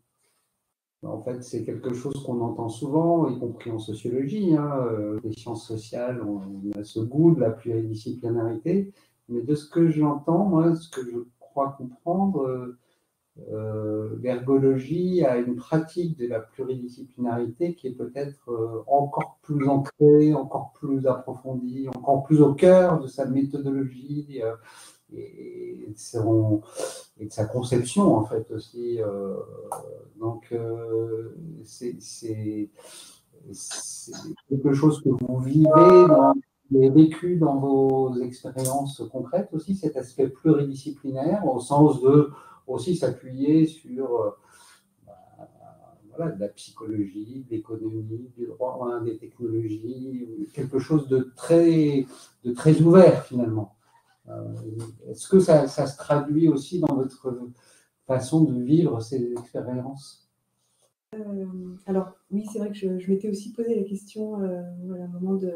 en fait, c'est quelque chose qu'on entend souvent, y compris en sociologie. Hein, euh, les sciences sociales, on, a ce goût de la pluridisciplinarité, mais de ce que j'entends, moi, ce que je crois comprendre, euh, euh, l'ergologie a une pratique de la pluridisciplinarité qui est peut-être encore plus ancrée, encore plus approfondie, encore plus au cœur de sa méthodologie et, de sa conception en fait aussi. donc c'est quelque chose que vous vivez, dans, avez vécu dans vos expériences concrètes aussi, cet aspect pluridisciplinaire au sens de aussi s'appuyer sur euh, bah, de la psychologie, de l'économie, du droit, hein, des technologies, quelque chose de très, de très ouvert finalement. Euh, est-ce que ça, se traduit aussi dans votre façon de vivre ces expériences? Euh, Alors oui, c'est vrai que je, m'étais aussi posé la question à un moment de,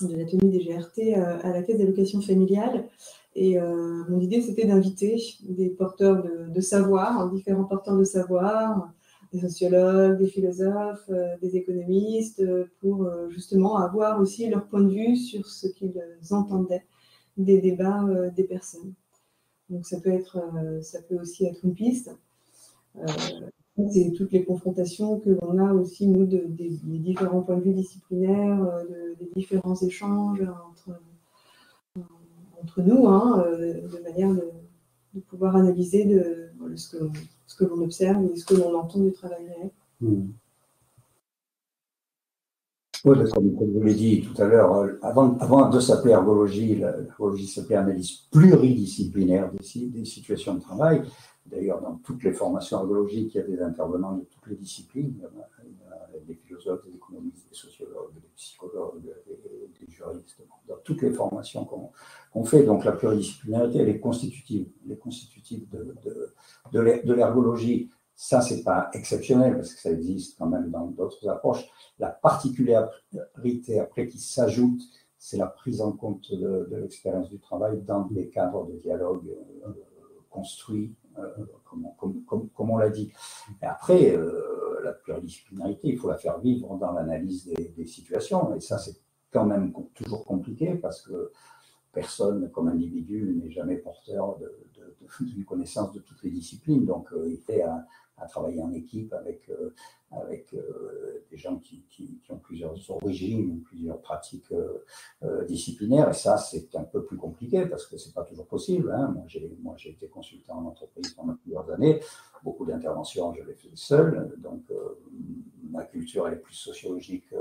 de la tenue des GRT à la caisse d'allocation familiale. Et euh, mon idée, c'était d'inviter des porteurs de, savoir, différents porteurs de savoir, des sociologues, des philosophes, euh, des économistes, pour euh, justement avoir aussi leur point de vue sur ce qu'ils entendaient des débats des personnes. Donc ça peut, être, ça peut aussi être une piste. c'est toutes les confrontations que l'on a aussi, nous, des différents points de vue disciplinaires, des différents échanges entre nous, hein, euh, de manière de, pouvoir analyser ce que, l'on observe et ce que l'on entend du travail réel. Hmm. Oui, comme, vous l'avez dit tout à l'heure, euh, avant, de s'appeler ergologie, l'ergologie s'appelait analyse pluridisciplinaire des, situations de travail. D'ailleurs, dans toutes les formations ergologiques, il y a des intervenants de toutes les disciplines. Il y a des philosophes, des économistes, des sociologues, des psychologues, des, juristes, dans toutes les formations qu'on fait. Donc la pluridisciplinarité, elle est constitutive. Elle est constitutive de l'ergologie. Ça, c'est pas exceptionnel parce que ça existe quand même dans d'autres approches. La particularité après qui s'ajoute, c'est la prise en compte de, l'expérience du travail dans des cadres de dialogue euh, construits, euh, comme, on l'a dit. Après, euh, la pluridisciplinarité, il faut la faire vivre dans l'analyse des, des, situations. Et ça, c'est quand même toujours compliqué parce que personne comme individu n'est jamais porteur d'une connaissance de toutes les disciplines. Donc, il fait à, travailler en équipe avec, euh, avec euh, des gens qui, qui, ont plusieurs origines, plusieurs pratiques disciplinaires. Et ça, c'est un peu plus compliqué parce que c'est pas toujours possible. Hein. Moi, j'ai été consultant en entreprise pendant plusieurs années. Beaucoup d'interventions, je les fais seul. Donc, ma culture, elle est plus sociologique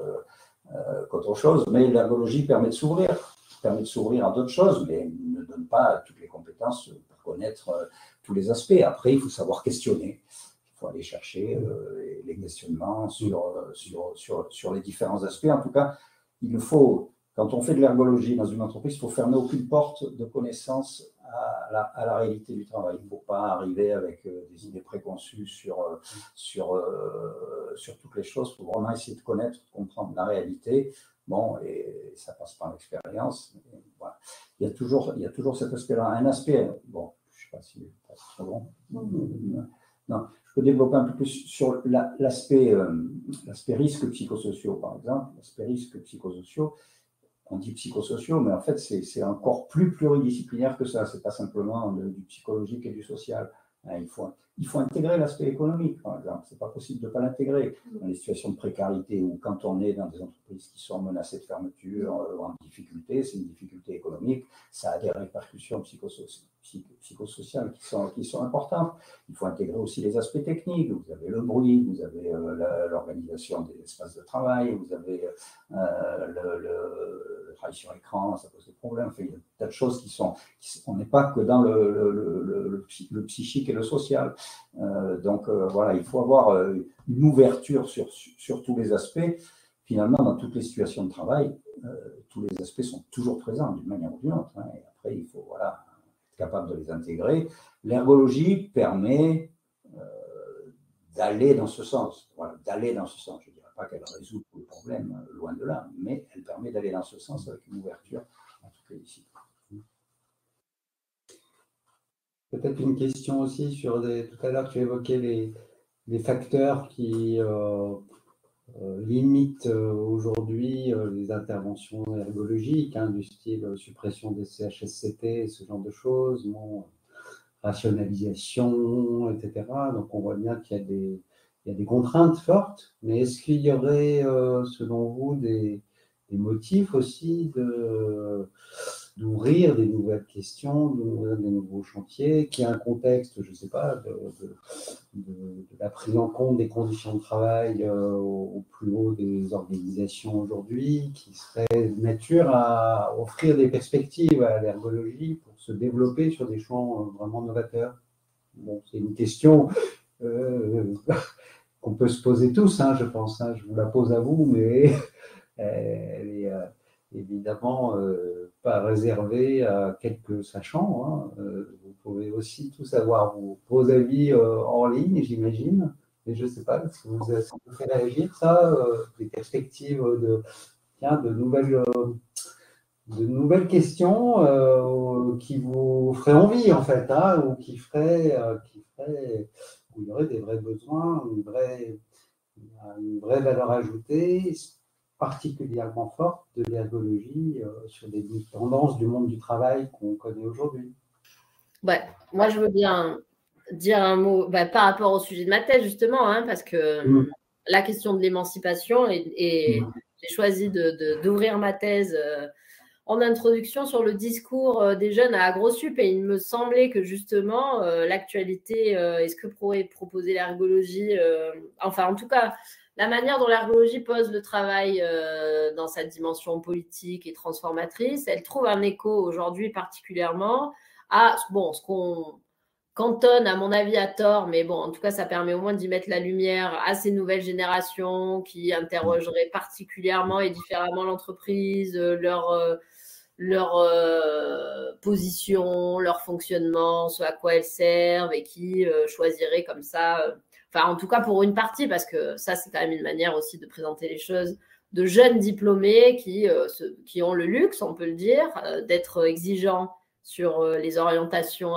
qu'autre chose, mais l'ergologie permet de s'ouvrir, permet de s'ouvrir à d'autres choses, mais ne donne pas toutes les compétences pour connaître tous les aspects. Après, il faut savoir questionner faut aller chercher euh, les questionnements sur, euh, sur, sur, sur, les différents aspects. En tout cas, il faut, quand on fait de l'ergologie dans une entreprise, il faut fermer aucune porte de connaissance à la, réalité du travail. Il ne faut pas arriver avec euh, des idées préconçues sur, sur, sur toutes les choses. Il faut vraiment essayer de connaître, de comprendre la réalité. Bon, et ça passe par l'expérience. Il, il y a toujours cet aspect-là. Un aspect, bon, je ne sais pas si c'est trop bon. Non, je peux développer un peu plus sur euh, l'aspect risque psychosociaux, par exemple. L'aspect risque psychosociaux, on dit psychosociaux, mais en fait, c'est encore plus pluridisciplinaire que ça. C'est pas simplement du psychologique et du social. Hein, il faut, il faut intégrer l'aspect économique, par exemple. C'est pas possible de ne pas l'intégrer dans les situations de précarité ou quand on est dans des entreprises qui sont menacées de fermeture euh, ou en difficulté, c'est une difficulté économique, ça a des répercussions psychosociales qui sont, importantes. Il faut intégrer aussi les aspects techniques. Vous avez le bruit, vous avez euh, l'organisation des espaces de travail, vous avez euh, le, travail sur écran, ça pose des problèmes. Il y a tas de choses qui sont. on n'est pas que dans le, psychique et le social. Euh, donc voilà, il faut avoir une ouverture sur, sur, tous les aspects. Finalement, dans toutes les situations de travail, tous les aspects sont toujours présents d'une manière ou d'une autre. Hein. et après, il faut voilà, capable de les intégrer. L'ergologie permet euh, d'aller dans ce sens, d'aller dans ce sens. Je ne dirais pas qu'elle résout tous les problèmes, euh, loin de là, mais elle permet d'aller dans ce sens avec une ouverture à toutes les disciplines. Peut-être une question aussi sur des. Tout à l'heure, tu évoquais les, facteurs qui euh, euh, limite euh, aujourd'hui les interventions ergologiques, hein, du style suppression des CHSCT, ce genre de choses, rationalisation, etc. Donc on voit bien qu'il y a des, contraintes fortes, mais est-ce qu'il y aurait, selon vous, des motifs aussi de, d'ouvrir des nouvelles questions, d'ouvrir des nouveaux chantiers, qui a un contexte, je ne sais pas, de, la prise en compte des conditions de travail euh, au, plus haut des organisations aujourd'hui, qui serait de nature à offrir des perspectives à l'ergologie pour se développer sur des champs euh, vraiment novateurs. Bon, c'est une question euh, qu'on peut se poser tous, hein, je pense. Hein. je vous la pose à vous, mais elle est évidemment euh, pas réservé à quelques sachants. Hein. Euh, vous pouvez aussi tous avoir vos, avis euh, en ligne, j'imagine. Mais je ne sais pas, si vous, ça vous fait réagir, ça, des perspectives de, tiens, de nouvelles de nouvelles questions qui vous feraient envie en fait, hein, ou qui feraient, qui feraient, où il y aurait des vrais besoins, une vraie, une vraie valeur ajoutée particulièrement forte de l'ergologie euh, sur des tendances du monde du travail qu'on connaît aujourd'hui. Ouais, moi je veux bien dire un mot bah, par rapport au sujet de ma thèse justement, hein, parce que mm. la question de l'émancipation et, mm. j'ai choisi d'ouvrir ma thèse euh, en introduction sur le discours euh, des jeunes à AgroSup et il me semblait que justement l'actualité et ce que pourrait proposer l'ergologie, enfin en tout cas la manière dont l'ergologie pose le travail euh, dans sa dimension politique et transformatrice, elle trouve un écho aujourd'hui particulièrement à bon, ce qu'on cantonne, à mon avis, à tort, mais bon, en tout cas, ça permet au moins d'y mettre la lumière à ces nouvelles générations qui interrogeraient particulièrement et différemment l'entreprise, euh, leur, euh, position, leur fonctionnement, ce à quoi elles servent et qui choisiraient comme ça Enfin, en tout cas pour une partie, parce que ça, c'est quand même une manière aussi de présenter les choses de jeunes diplômés qui, euh, qui ont le luxe, on peut le dire, euh, d'être exigeants sur euh, les orientations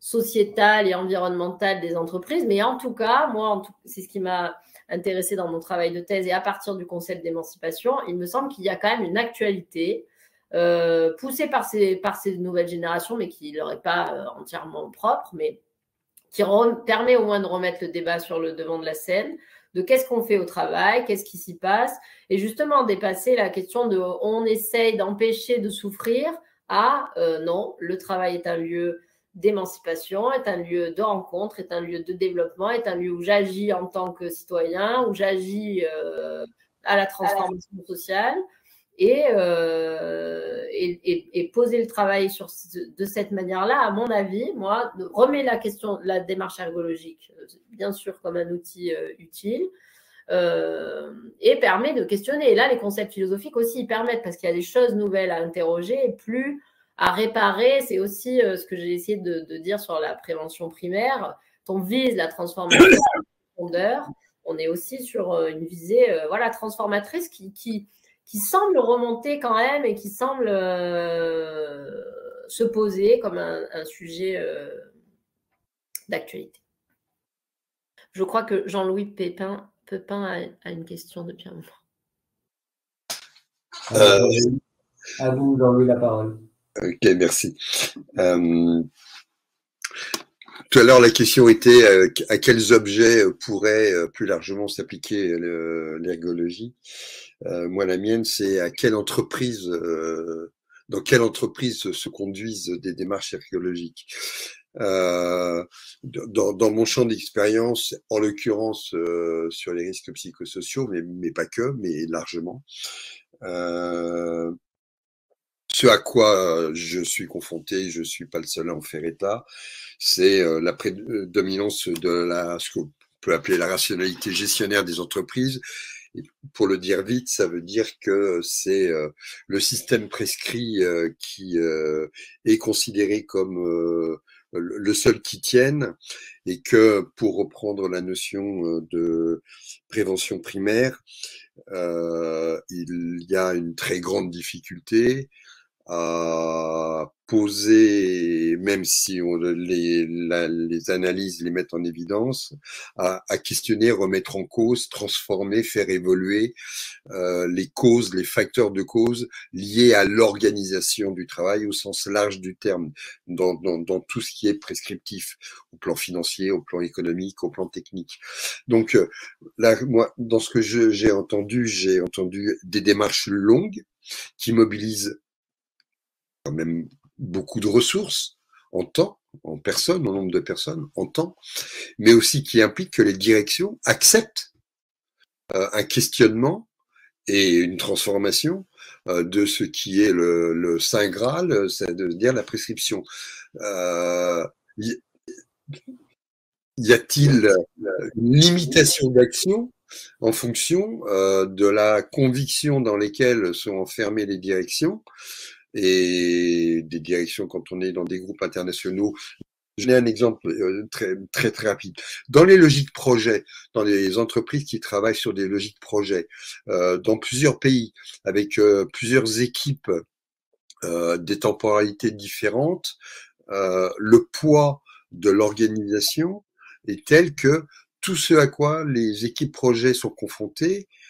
sociétales et environnementales des entreprises. Mais en tout cas, moi, c'est ce qui m'a intéressé dans mon travail de thèse et à partir du concept d'émancipation, il me semble qu'il y a quand même une actualité par ces, par ces nouvelles générations, mais qui ne leur est pas entièrement propre, mais qui permet au moins de remettre le débat sur le devant de la scène, de qu'est-ce qu'on fait au travail, qu'est-ce qui s'y passe, et justement dépasser la question de on essaye d'empêcher de souffrir à euh, non, le travail est un lieu d'émancipation, est un lieu de rencontre, est un lieu de développement, est un lieu où j'agis en tant que citoyen, où j'agis euh, à la transformation sociale et, et, poser le travail sur, de cette manière-là, à mon avis, moi, remet la question, la démarche ergologique, bien sûr, comme un outil utile, euh, et permet de questionner. Et là, les concepts philosophiques aussi ils permettent parce qu'il y a des choses nouvelles à interroger et plus à réparer. C'est aussi euh, ce que j'ai essayé de, dire sur la prévention primaire. On vise la transformation en profondeur. On est aussi sur euh, une visée voilà, transformatrice qui, qui, semble remonter quand même et qui semble se poser comme un, un sujet d'actualité. Je crois que Jean-Louis Pépin a, une question depuis un moment. Euh, à vous d'enlever la parole. Ok, merci. Euh, tout à l'heure, la question était euh, à quels objets pourrait plus largement s'appliquer l'ergologie? Moi, la mienne, c'est à quelle entreprise, dans quelle entreprise se conduisent des démarches ergologiques. Euh, dans, dans, mon champ d'expérience, en l'occurrence euh, sur les risques psychosociaux, mais, mais, pas que, mais largement. Euh, ce à quoi je suis confronté, je suis pas le seul à en faire état, c'est euh, la prédominance de la, ce qu'on peut appeler la rationalité gestionnaire des entreprises. Pour le dire vite, ça veut dire que c'est euh, le système prescrit qui est considéré comme le seul qui tienne, et que pour reprendre la notion euh, de prévention primaire, euh, il y a une très grande difficulté à poser, même si on, les, les analyses les mettent en évidence, à, à, questionner, remettre en cause, transformer, faire évoluer euh, les causes, les facteurs de cause liés à l'organisation du travail au sens large du terme, dans, dans, dans, tout ce qui est prescriptif, au plan financier, au plan économique, au plan technique. Donc euh, là, moi, dans ce que j'ai entendu, j'ai entendu des démarches longues qui mobilisent quand même beaucoup de ressources en temps, en personnes, en nombre de personnes, en temps, mais aussi qui implique que les directions acceptent euh, un questionnement et une transformation euh, de ce qui est le, Saint Graal, c'est-à-dire la prescription. Euh, y a-t-il une limitation d'action en fonction de la conviction dans lesquelles sont enfermées les directions et des directions quand on est dans des groupes internationaux. Je n'ai un exemple euh, très, très, très rapide. Dans les logiques projets, dans les entreprises qui travaillent sur des logiques projets, euh, dans plusieurs pays, avec euh, plusieurs équipes, des temporalités différentes, le poids de l'organisation est tel que tout ce à quoi les équipes projets sont confrontées euh,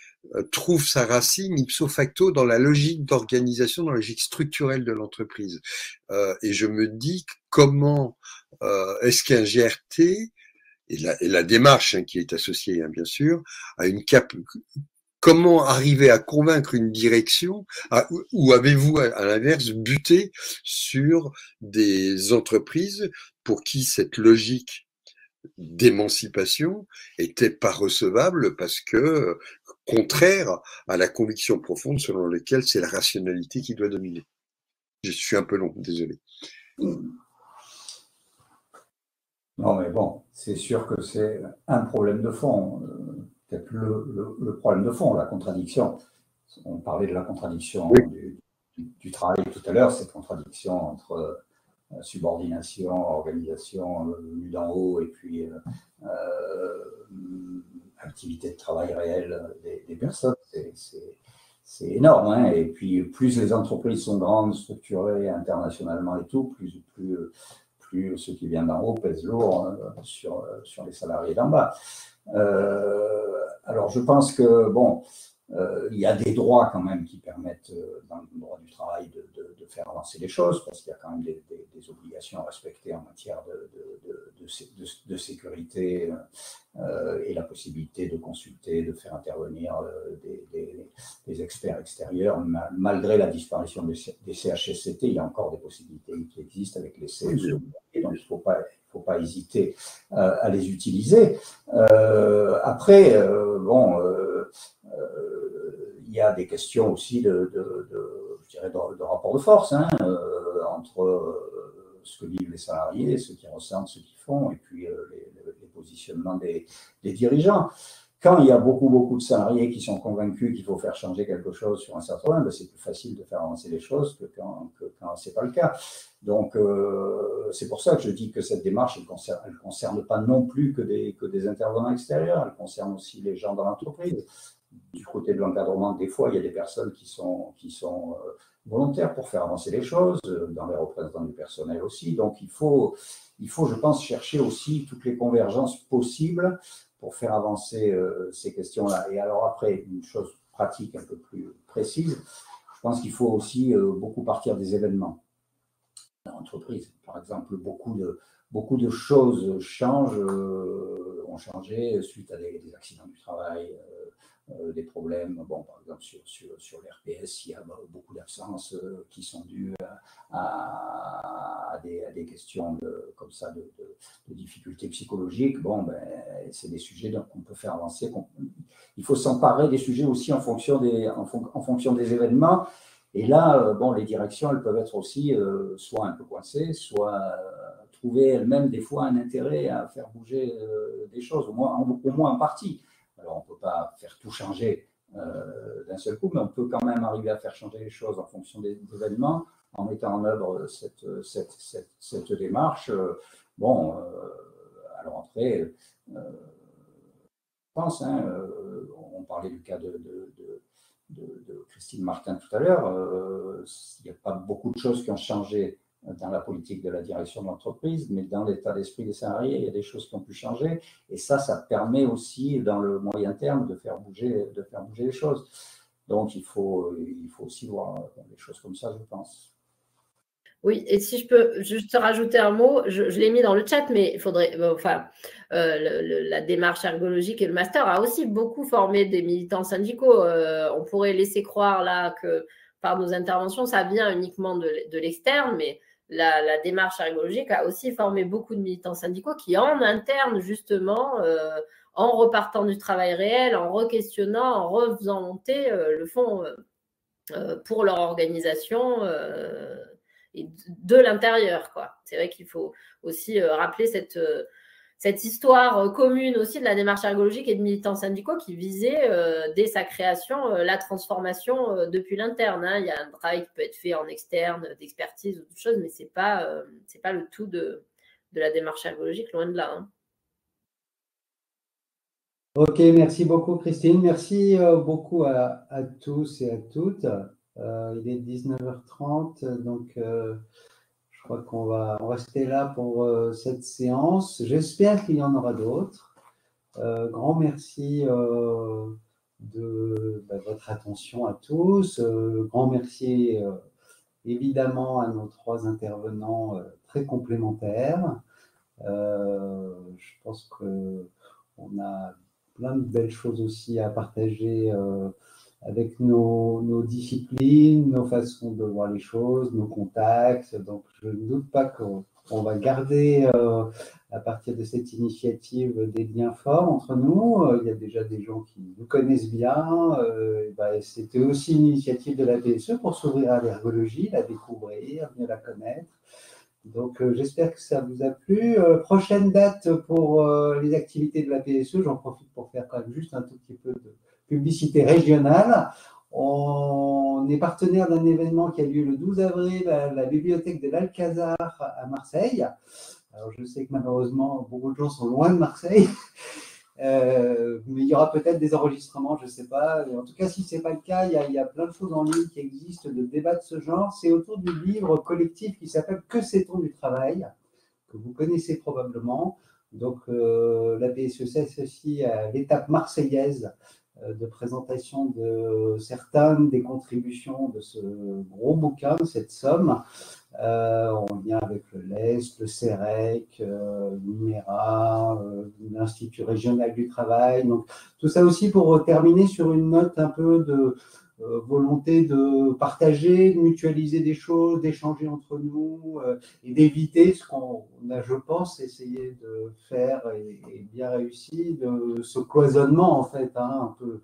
trouve sa racine ipso facto dans la logique d'organisation, dans la logique structurelle de l'entreprise. Euh, et je me dis comment euh, est-ce qu'un GRT et la, et la démarche hein, qui est associée hein, bien sûr à une cap comment arriver à convaincre une direction ou avez-vous à l'inverse buté sur des entreprises pour qui cette logique d'émancipation était pas recevable parce que contraire à la conviction profonde selon laquelle c'est la rationalité qui doit dominer. Je suis un peu long, désolé. Non, mais bon, c'est sûr que c'est un problème de fond. Euh, peut-être le, problème de fond, la contradiction. On parlait de la contradiction du, travail tout à l'heure, cette contradiction entre euh, subordination, organisation venue d'en haut et puis euh, activité de travail réelle des, personnes. C'est énorme. Hein. et puis, plus les entreprises sont grandes, structurées internationalement et tout, plus, plus, plus ce qui vient d'en haut pèse lourd hein, sur, sur les salariés d'en bas. Euh, alors, je pense que, bon, euh, il y a des droits quand même qui permettent, euh, dans le droit du travail, de, faire avancer les choses, parce qu'il y a quand même des, obligations à respecter en matière de, sécurité euh, et la possibilité de consulter, de faire intervenir des, experts extérieurs. Malgré la disparition des, CHSCT, il y a encore des possibilités qui existent avec les CE, donc il ne faut pas faut pas hésiter à les utiliser. après, bon, y a des questions aussi de, je dirais de, rapport de force hein, entre ce que vivent les salariés, ce qu'ils ressentent, ce qu'ils font, et puis les, les, positionnements des, dirigeants. Quand il y a beaucoup, beaucoup de salariés qui sont convaincus qu'il faut faire changer quelque chose sur un certain point, ben, c'est plus facile de faire avancer les choses que quand, ce n'est pas le cas. Donc, euh, c'est pour ça que je dis que cette démarche, elle ne concerne, concerne, pas non plus que des, que des intervenants extérieurs, elle concerne aussi les gens dans l'entreprise. Du côté de l'encadrement, des fois, il y a des personnes qui sont, euh, volontaires pour faire avancer les choses, euh, dans les représentants du personnel aussi. Donc, il faut, il faut, je pense, chercher aussi toutes les convergences possibles pour faire avancer euh, ces questions-là. Et alors après, une chose pratique un peu plus précise, je pense qu'il faut aussi beaucoup partir des événements dans l'entreprise. Par exemple, beaucoup de, beaucoup de choses changent, ont changé suite à des, accidents du travail, des problèmes. Bon, par exemple, sur, sur, sur l'RPS, il y a beaucoup d'absences euh, qui sont dues à, des, questions de, comme ça de, difficultés psychologiques. Bon, ben, c'est des sujets qu'on peut faire avancer. Il faut s'emparer des sujets aussi en fonction des, en, en, fonction des événements. Et là, euh, bon, les directions, elles peuvent être aussi soit un peu coincées, soit trouver elles-mêmes des fois un intérêt à faire bouger des choses, au moins, au moins en partie. Alors, on ne peut pas faire tout changer euh, d'un seul coup, mais on peut quand même arriver à faire changer les choses en fonction des, événements, en mettant en œuvre cette, démarche. Bon, euh, à la rentrée, euh, je pense, hein, on parlait du cas de Christine Martin tout à l'heure, il n'y a pas beaucoup de choses qui ont changé dans la politique de la direction de l'entreprise, mais dans l'état d'esprit des salariés, il y a des choses qui ont pu changer. Et ça, ça permet aussi, dans le moyen terme, de faire bouger, de faire bouger les choses. Donc, il faut, il faut aussi voir les choses comme ça, je pense. Oui, et si je peux juste rajouter un mot, je, l'ai mis dans le chat, mais il faudrait, enfin, euh, la démarche ergologique et le master a aussi beaucoup formé des militants syndicaux. Euh, on pourrait laisser croire là que par nos interventions, ça vient uniquement de, de l'externe, mais la, démarche ergologique a aussi formé beaucoup de militants syndicaux qui, en interne, justement, euh, en repartant du travail réel, en re-questionnant, en refaisant monter, euh, le font euh, pour leur organisation et de l'intérieur. C'est vrai qu'il faut aussi rappeler cette cette histoire euh, commune aussi de la démarche ergologique et de militants syndicaux qui visait, euh, dès sa création, euh, la transformation depuis l'interne. Hein. Il y a un travail qui peut être fait en externe, d'expertise ou d'autres choses, mais ce n'est pas, pas le tout de, de, la démarche ergologique, loin de là. Hein. Ok, merci beaucoup Christine. Merci beaucoup à, à, tous et à toutes. il est 19h30, donc crois qu'on va rester là pour euh, cette séance. J'espère qu'il y en aura d'autres. Euh, grand merci euh, de bah, votre attention à tous. grand merci évidemment à nos trois intervenants très complémentaires. je pense qu'on a plein de belles choses aussi à partager avec nos, disciplines, nos façons de voir les choses, nos contacts. Donc, je ne doute pas qu'on va garder, euh, à partir de cette initiative, des liens forts entre nous. Euh, il y a déjà des gens qui nous connaissent bien. Euh, bah, c'était aussi une initiative de la PSE pour s'ouvrir à l'ergologie, la découvrir, mieux la connaître. Donc, j'espère que ça vous a plu. prochaine date pour les activités de la PSE, j'en profite pour faire quand même juste un tout petit peu de publicité régionale. On est partenaire d'un événement qui a lieu le 12 avril à la bibliothèque de l'Alcazar à Marseille. Alors je sais que malheureusement beaucoup de gens sont loin de Marseille, euh, mais il y aura peut-être des enregistrements, je ne sais pas. En tout cas, si ce n'est pas le cas, il y, a, plein de choses en ligne qui existent de débats de ce genre. C'est autour du livre collectif qui s'appelle Que sait-on du travail que vous connaissez probablement. Donc euh, la BSE s'associe à l'étape marseillaise de présentation de certaines des contributions de ce gros bouquin, de cette somme, euh, en lien avec le LES, le CEREC, euh, euh, l'Institut régional du travail. Donc, tout ça aussi pour terminer sur une note un peu de euh, euh, volonté de partager, de mutualiser des choses, d'échanger entre nous euh, et d'éviter ce qu'on a, je pense, essayé de faire et, bien réussi, de ce cloisonnement en fait, hein, un peu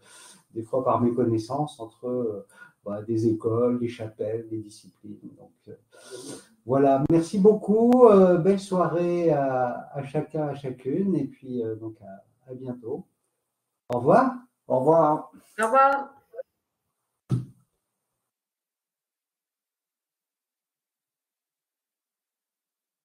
des fois par méconnaissance entre euh, bah, des écoles, des chapelles, des disciplines. Donc, voilà, merci beaucoup. Belle soirée à, chacun, à chacune. Et puis, donc, à bientôt. Au revoir. Au revoir. Au revoir.